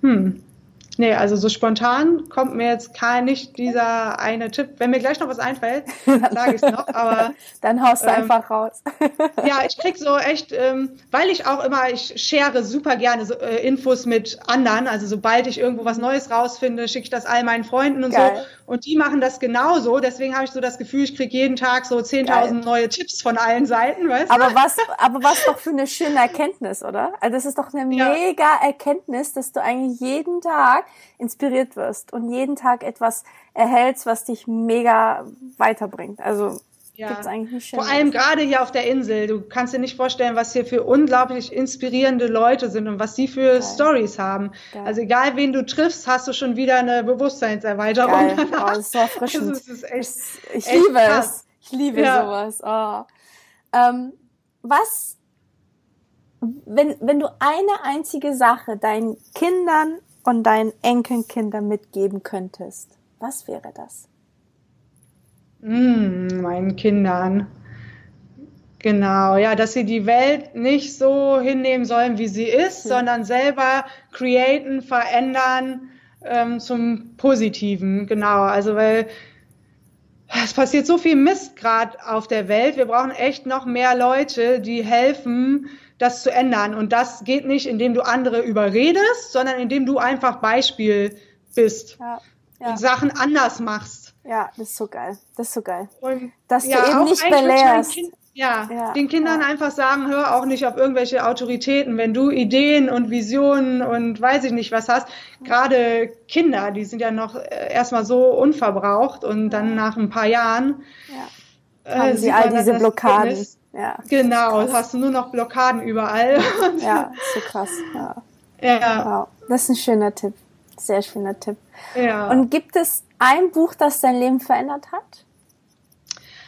hm. Nee, also so spontan kommt mir jetzt kein nicht dieser eine Tipp. Wenn mir gleich noch was einfällt, sage ich es noch, aber. <laughs> Dann haust du ähm, einfach raus. <laughs> ja, ich krieg so echt, ähm, weil ich auch immer, ich share super gerne so, äh, Infos mit anderen. Also sobald ich irgendwo was Neues rausfinde, schicke ich das all meinen Freunden und Geil. so. Und die machen das genauso. Deswegen habe ich so das Gefühl, ich kriege jeden Tag so 10.000 neue Tipps von allen Seiten, weißt aber? Was, aber was doch für eine schöne Erkenntnis, oder? Also das ist doch eine ja. mega Erkenntnis, dass du eigentlich jeden Tag inspiriert wirst und jeden Tag etwas erhältst, was dich mega weiterbringt. Also ja. gibt's eigentlich nicht Vor allem gerade hier auf der Insel. Du kannst dir nicht vorstellen, was hier für unglaublich inspirierende Leute sind und was sie für Geil. Stories haben. Geil. Also egal, wen du triffst, hast du schon wieder eine Bewusstseinserweiterung. Geil. Oh, das ist so erfrischend. Also, ist echt, ich echt liebe krass. es. Ich liebe ja. sowas. Oh. Ähm, was, wenn, wenn du eine einzige Sache deinen Kindern und deinen Enkelkindern mitgeben könntest, was wäre das? Mm, meinen Kindern. Genau, ja, dass sie die Welt nicht so hinnehmen sollen, wie sie ist, mhm. sondern selber createn, verändern ähm, zum Positiven. Genau, also weil es passiert so viel Mist gerade auf der Welt. Wir brauchen echt noch mehr Leute, die helfen, das zu ändern. Und das geht nicht, indem du andere überredest, sondern indem du einfach Beispiel bist ja, ja. und Sachen anders machst. Ja, das ist so geil. Das ist so geil. Und, Dass ja, du eben nicht belehrst. Ja, ja, den Kindern ja. einfach sagen, hör auch nicht auf irgendwelche Autoritäten. Wenn du Ideen und Visionen und weiß ich nicht was hast, gerade Kinder, die sind ja noch äh, erstmal so unverbraucht und dann nach ein paar Jahren ja. Äh, haben sie all diese Blockaden. Ja, genau, hast du nur noch Blockaden überall. <laughs> ja, so krass. Ja. ja. Wow. Das ist ein schöner Tipp. Sehr schöner Tipp. Ja. Und gibt es ein Buch, das dein Leben verändert hat?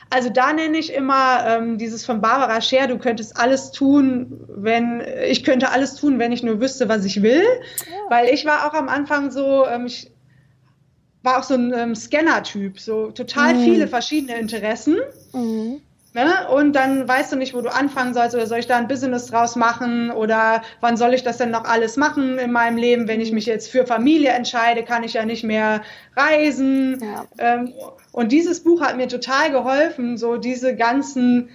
Also da nenne ich immer ähm, dieses von Barbara Scher, du könntest alles tun, wenn ich könnte alles tun, wenn ich nur wüsste, was ich will. Ja. Weil ich war auch am Anfang so, ähm, ich war auch so ein ähm, Scanner-Typ, so total mhm. viele verschiedene Interessen. Mhm. Ne? Und dann weißt du nicht, wo du anfangen sollst oder soll ich da ein Business draus machen oder wann soll ich das denn noch alles machen in meinem Leben? Wenn ich mich jetzt für Familie entscheide, kann ich ja nicht mehr reisen. Ja. Ähm, und dieses Buch hat mir total geholfen, so diese ganzen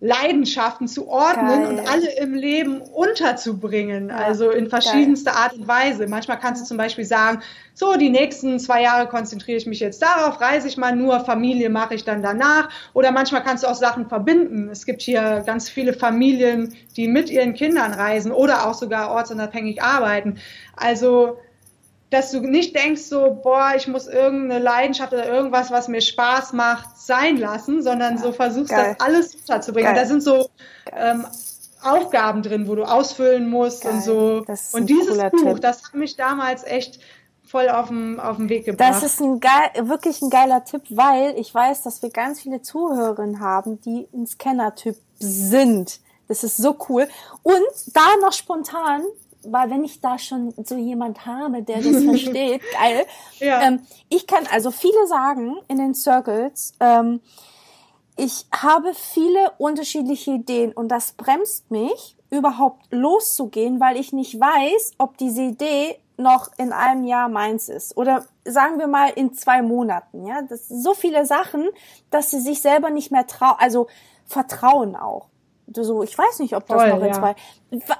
Leidenschaften zu ordnen Geil. und alle im Leben unterzubringen, ja, also in verschiedenster Geil. Art und Weise. Manchmal kannst du zum Beispiel sagen, so die nächsten zwei Jahre konzentriere ich mich jetzt darauf, reise ich mal nur, Familie mache ich dann danach. Oder manchmal kannst du auch Sachen verbinden. Es gibt hier ganz viele Familien, die mit ihren Kindern reisen oder auch sogar ortsunabhängig arbeiten. Also dass du nicht denkst so, boah, ich muss irgendeine Leidenschaft oder irgendwas, was mir Spaß macht, sein lassen, sondern ja, so versuchst, geil. das alles unterzubringen. Da sind so ähm, Aufgaben drin, wo du ausfüllen musst geil. und so. Und dieses Buch, Tipp. das hat mich damals echt voll auf den, auf den Weg gebracht. Das ist ein geil, wirklich ein geiler Tipp, weil ich weiß, dass wir ganz viele Zuhörerinnen haben, die ein Scanner-Typ sind. Das ist so cool. Und da noch spontan, weil wenn ich da schon so jemand habe, der das <laughs> versteht, geil. Ja. Ähm, ich kann also viele sagen in den Circles, ähm, ich habe viele unterschiedliche Ideen und das bremst mich, überhaupt loszugehen, weil ich nicht weiß, ob diese Idee noch in einem Jahr meins ist oder sagen wir mal in zwei Monaten. Ja, das sind so viele Sachen, dass sie sich selber nicht mehr trauen, also vertrauen auch so, ich weiß nicht, ob das Voll, noch in ja. zwei.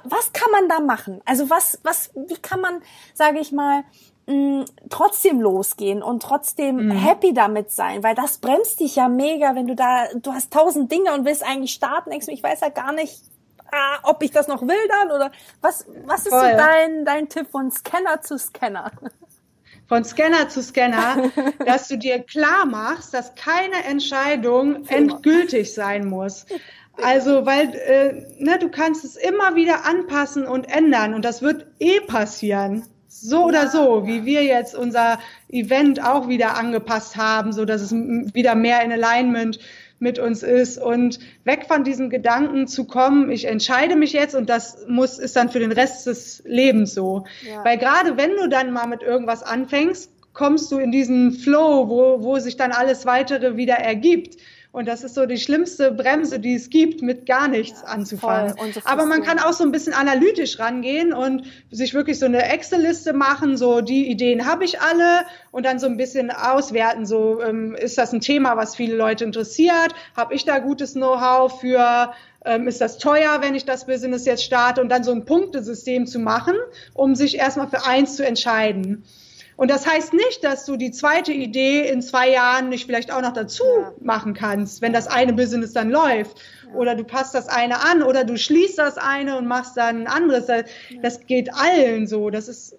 Was kann man da machen? Also was, was, wie kann man, sage ich mal, mh, trotzdem losgehen und trotzdem mhm. happy damit sein, weil das bremst dich ja mega, wenn du da, du hast tausend Dinge und willst eigentlich starten, denkst du, ich weiß ja gar nicht, ah, ob ich das noch will dann oder was, was ist Voll. so dein, dein Tipp von Scanner zu Scanner? von Scanner zu Scanner, <laughs> dass du dir klar machst, dass keine Entscheidung endgültig sein muss. Also, weil äh, ne, du kannst es immer wieder anpassen und ändern und das wird eh passieren. So oder so, wie wir jetzt unser Event auch wieder angepasst haben, so dass es wieder mehr in Alignment mit uns ist und weg von diesem Gedanken zu kommen, ich entscheide mich jetzt und das muss ist dann für den Rest des Lebens so. Ja. Weil gerade wenn du dann mal mit irgendwas anfängst, kommst du in diesen Flow, wo, wo sich dann alles weitere wieder ergibt. Und das ist so die schlimmste Bremse, die es gibt, mit gar nichts ja, anzufangen. So Aber man kann auch so ein bisschen analytisch rangehen und sich wirklich so eine Excel-Liste machen, so die Ideen habe ich alle und dann so ein bisschen auswerten, so ähm, ist das ein Thema, was viele Leute interessiert, habe ich da gutes Know-how für, ähm, ist das teuer, wenn ich das Business jetzt starte und dann so ein Punktesystem zu machen, um sich erstmal für eins zu entscheiden. Und das heißt nicht, dass du die zweite Idee in zwei Jahren nicht vielleicht auch noch dazu ja. machen kannst, wenn das eine Business dann läuft. Ja. Oder du passt das eine an oder du schließt das eine und machst dann ein anderes. Das geht allen so. Das ist,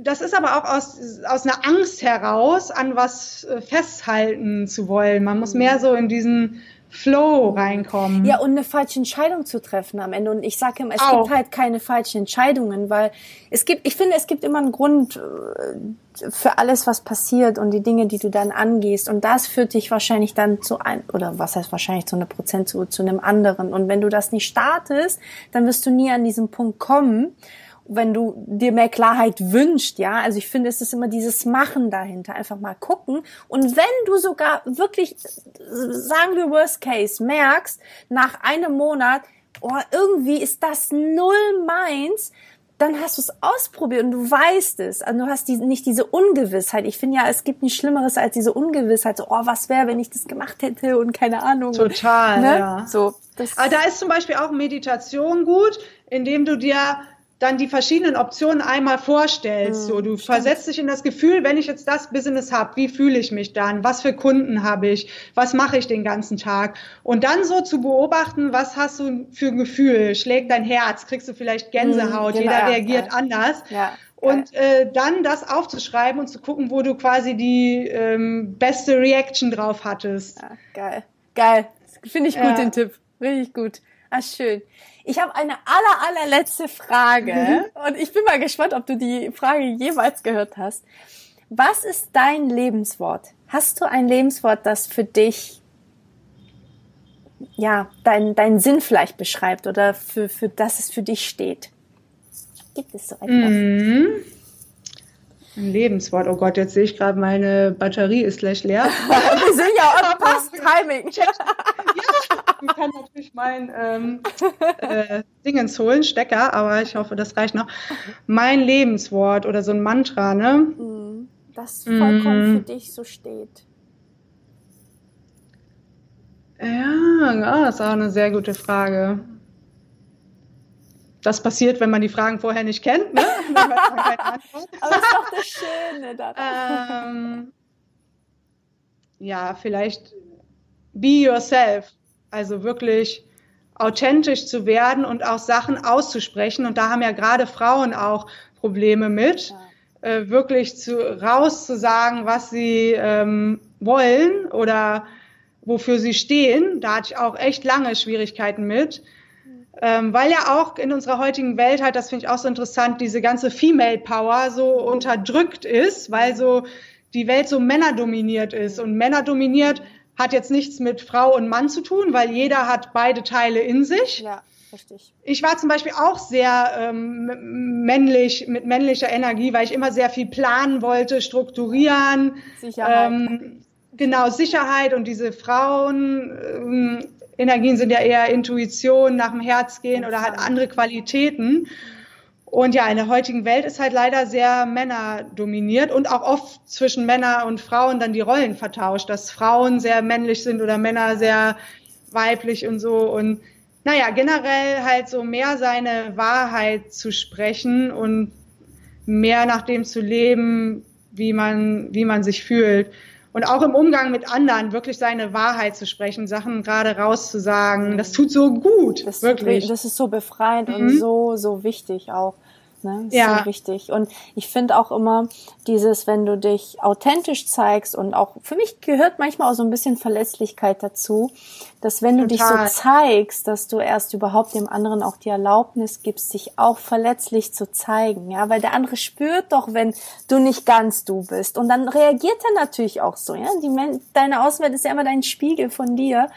das ist aber auch aus, aus einer Angst heraus, an was äh, festhalten zu wollen. Man muss mhm. mehr so in diesen Flow reinkommen. Ja, und eine falsche Entscheidung zu treffen am Ende. Und ich sage immer, es Auch. gibt halt keine falschen Entscheidungen, weil es gibt, ich finde, es gibt immer einen Grund äh, für alles, was passiert und die Dinge, die du dann angehst. Und das führt dich wahrscheinlich dann zu ein, oder was heißt wahrscheinlich zu einer Prozent zu, zu einem anderen. Und wenn du das nicht startest, dann wirst du nie an diesen Punkt kommen wenn du dir mehr Klarheit wünschst, ja, also ich finde, es ist immer dieses Machen dahinter, einfach mal gucken. Und wenn du sogar wirklich, sagen wir Worst Case, merkst, nach einem Monat, oh, irgendwie ist das null meins, dann hast du es ausprobiert und du weißt es. Also du hast die, nicht diese Ungewissheit. Ich finde ja, es gibt nichts Schlimmeres als diese Ungewissheit. So, oh, was wäre, wenn ich das gemacht hätte und keine Ahnung. Total, ne? ja. So, das Aber da ist zum Beispiel auch Meditation gut, indem du dir dann die verschiedenen Optionen einmal vorstellst. So, du stimmt. versetzt dich in das Gefühl, wenn ich jetzt das Business habe, wie fühle ich mich dann? Was für Kunden habe ich? Was mache ich den ganzen Tag? Und dann so zu beobachten, was hast du für ein Gefühl? Schlägt dein Herz? Kriegst du vielleicht Gänsehaut? Mhm, genau, Jeder reagiert ja. anders. Ja. Und äh, dann das aufzuschreiben und zu gucken, wo du quasi die ähm, beste Reaction drauf hattest. Ja, geil. Geil. Finde ich gut, den Tipp. Richtig gut. Ah, schön. Ich habe eine aller, allerletzte Frage mhm. und ich bin mal gespannt, ob du die Frage jemals gehört hast. Was ist dein Lebenswort? Hast du ein Lebenswort, das für dich, ja, deinen dein Sinn vielleicht beschreibt oder für, für das es für dich steht? Gibt es so etwas? Mhm. Ein Lebenswort. Oh Gott, jetzt sehe ich gerade, meine Batterie ist gleich leer. <laughs> Wir sind ja passt <laughs> Timing. ja, ich kann natürlich mein ähm, äh, Dingens holen, Stecker, aber ich hoffe, das reicht noch. Mein Lebenswort oder so ein Mantra, ne? Mhm. Das vollkommen mm. für dich so steht. Ja, das ist auch eine sehr gute Frage das passiert, wenn man die Fragen vorher nicht kennt. Ne? <laughs> Aber das ist doch das Schöne daran. Ähm, ja, vielleicht be yourself. Also wirklich authentisch zu werden und auch Sachen auszusprechen. Und da haben ja gerade Frauen auch Probleme mit, ja. äh, wirklich zu, raus zu sagen, was sie ähm, wollen oder wofür sie stehen. Da hatte ich auch echt lange Schwierigkeiten mit. Ähm, weil ja auch in unserer heutigen Welt halt, das finde ich auch so interessant, diese ganze Female Power so unterdrückt ist, weil so die Welt so männerdominiert ist. Und männerdominiert hat jetzt nichts mit Frau und Mann zu tun, weil jeder hat beide Teile in sich. Ja. Richtig. Ich war zum Beispiel auch sehr ähm, männlich, mit männlicher Energie, weil ich immer sehr viel planen wollte, strukturieren. Sicherheit. Ähm, genau, Sicherheit und diese Frauen, ähm, Energien sind ja eher Intuition, nach dem Herz gehen oder halt andere Qualitäten. Und ja, in der heutigen Welt ist halt leider sehr männerdominiert und auch oft zwischen Männer und Frauen dann die Rollen vertauscht, dass Frauen sehr männlich sind oder Männer sehr weiblich und so. Und naja, generell halt so mehr seine Wahrheit zu sprechen und mehr nach dem zu leben, wie man, wie man sich fühlt und auch im Umgang mit anderen wirklich seine Wahrheit zu sprechen, Sachen gerade rauszusagen, das tut so gut, das wirklich. das ist so befreiend mhm. und so, so wichtig auch. Ne? Das ja. ist so wichtig. Und ich finde auch immer dieses, wenn du dich authentisch zeigst und auch, für mich gehört manchmal auch so ein bisschen Verletzlichkeit dazu, dass wenn Total. du dich so zeigst, dass du erst überhaupt dem anderen auch die Erlaubnis gibst, sich auch verletzlich zu zeigen. Ja, weil der andere spürt doch, wenn du nicht ganz du bist. Und dann reagiert er natürlich auch so. Ja, die, deine Außenwelt ist ja immer dein Spiegel von dir.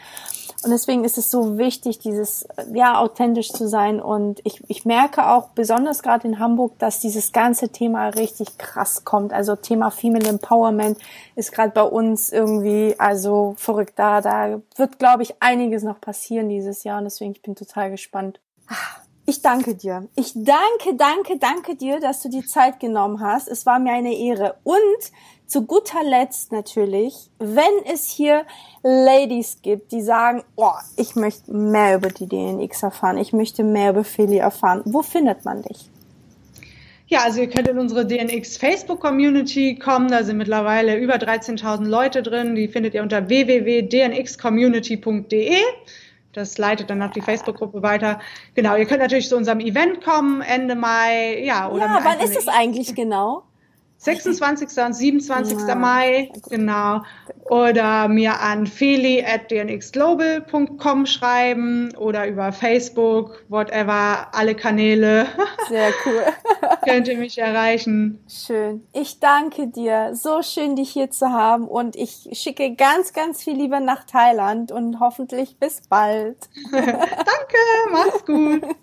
Und deswegen ist es so wichtig, dieses, ja, authentisch zu sein. Und ich, ich merke auch, besonders gerade in Hamburg, dass dieses ganze Thema richtig krass kommt. Also Thema Female Empowerment ist gerade bei uns irgendwie, also verrückt da. Da wird, glaube ich, einiges noch passieren dieses Jahr. Und deswegen, ich bin total gespannt. Ich danke dir. Ich danke, danke, danke dir, dass du die Zeit genommen hast. Es war mir eine Ehre. Und zu guter Letzt natürlich, wenn es hier Ladies gibt, die sagen, oh, ich möchte mehr über die DNX erfahren, ich möchte mehr über Philly erfahren, wo findet man dich? Ja, also ihr könnt in unsere DNX Facebook Community kommen. Da sind mittlerweile über 13.000 Leute drin. Die findet ihr unter www.dnxcommunity.de. Das leitet dann auf die Facebook-Gruppe weiter. Genau, ihr könnt natürlich zu unserem Event kommen, Ende Mai. Ja, oder ja wann ist es eigentlich genau? 26. und 27. Ja. Mai, genau. Oder mir an feli at dnxglobal.com schreiben oder über Facebook, whatever, alle Kanäle. <laughs> Sehr cool. <laughs> Könnt ihr mich erreichen. Schön. Ich danke dir. So schön, dich hier zu haben und ich schicke ganz, ganz viel Liebe nach Thailand und hoffentlich bis bald. <laughs> danke, mach's gut.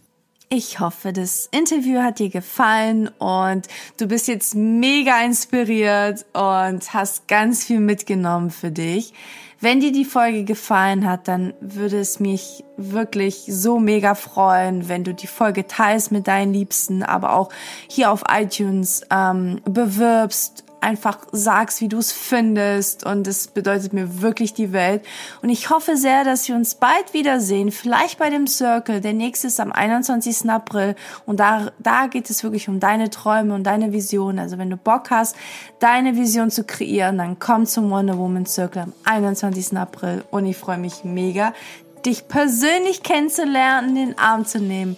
Ich hoffe, das Interview hat dir gefallen und du bist jetzt mega inspiriert und hast ganz viel mitgenommen für dich. Wenn dir die Folge gefallen hat, dann würde es mich wirklich so mega freuen, wenn du die Folge teilst mit deinen Liebsten, aber auch hier auf iTunes ähm, bewirbst, einfach sagst, wie du es findest und es bedeutet mir wirklich die Welt. Und ich hoffe sehr, dass wir uns bald wiedersehen, vielleicht bei dem Circle. Der nächste ist am 21. April und da, da geht es wirklich um deine Träume und deine Vision. Also wenn du Bock hast, deine Vision zu kreieren, dann komm zum Wonder Woman Circle am 21. April und ich freue mich mega, dich persönlich kennenzulernen, den Arm zu nehmen.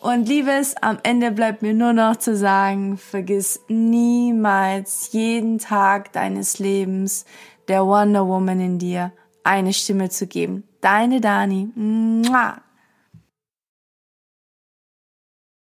Und Liebes, am Ende bleibt mir nur noch zu sagen, vergiss niemals jeden Tag deines Lebens der Wonder Woman in dir eine Stimme zu geben. Deine Dani. Mua.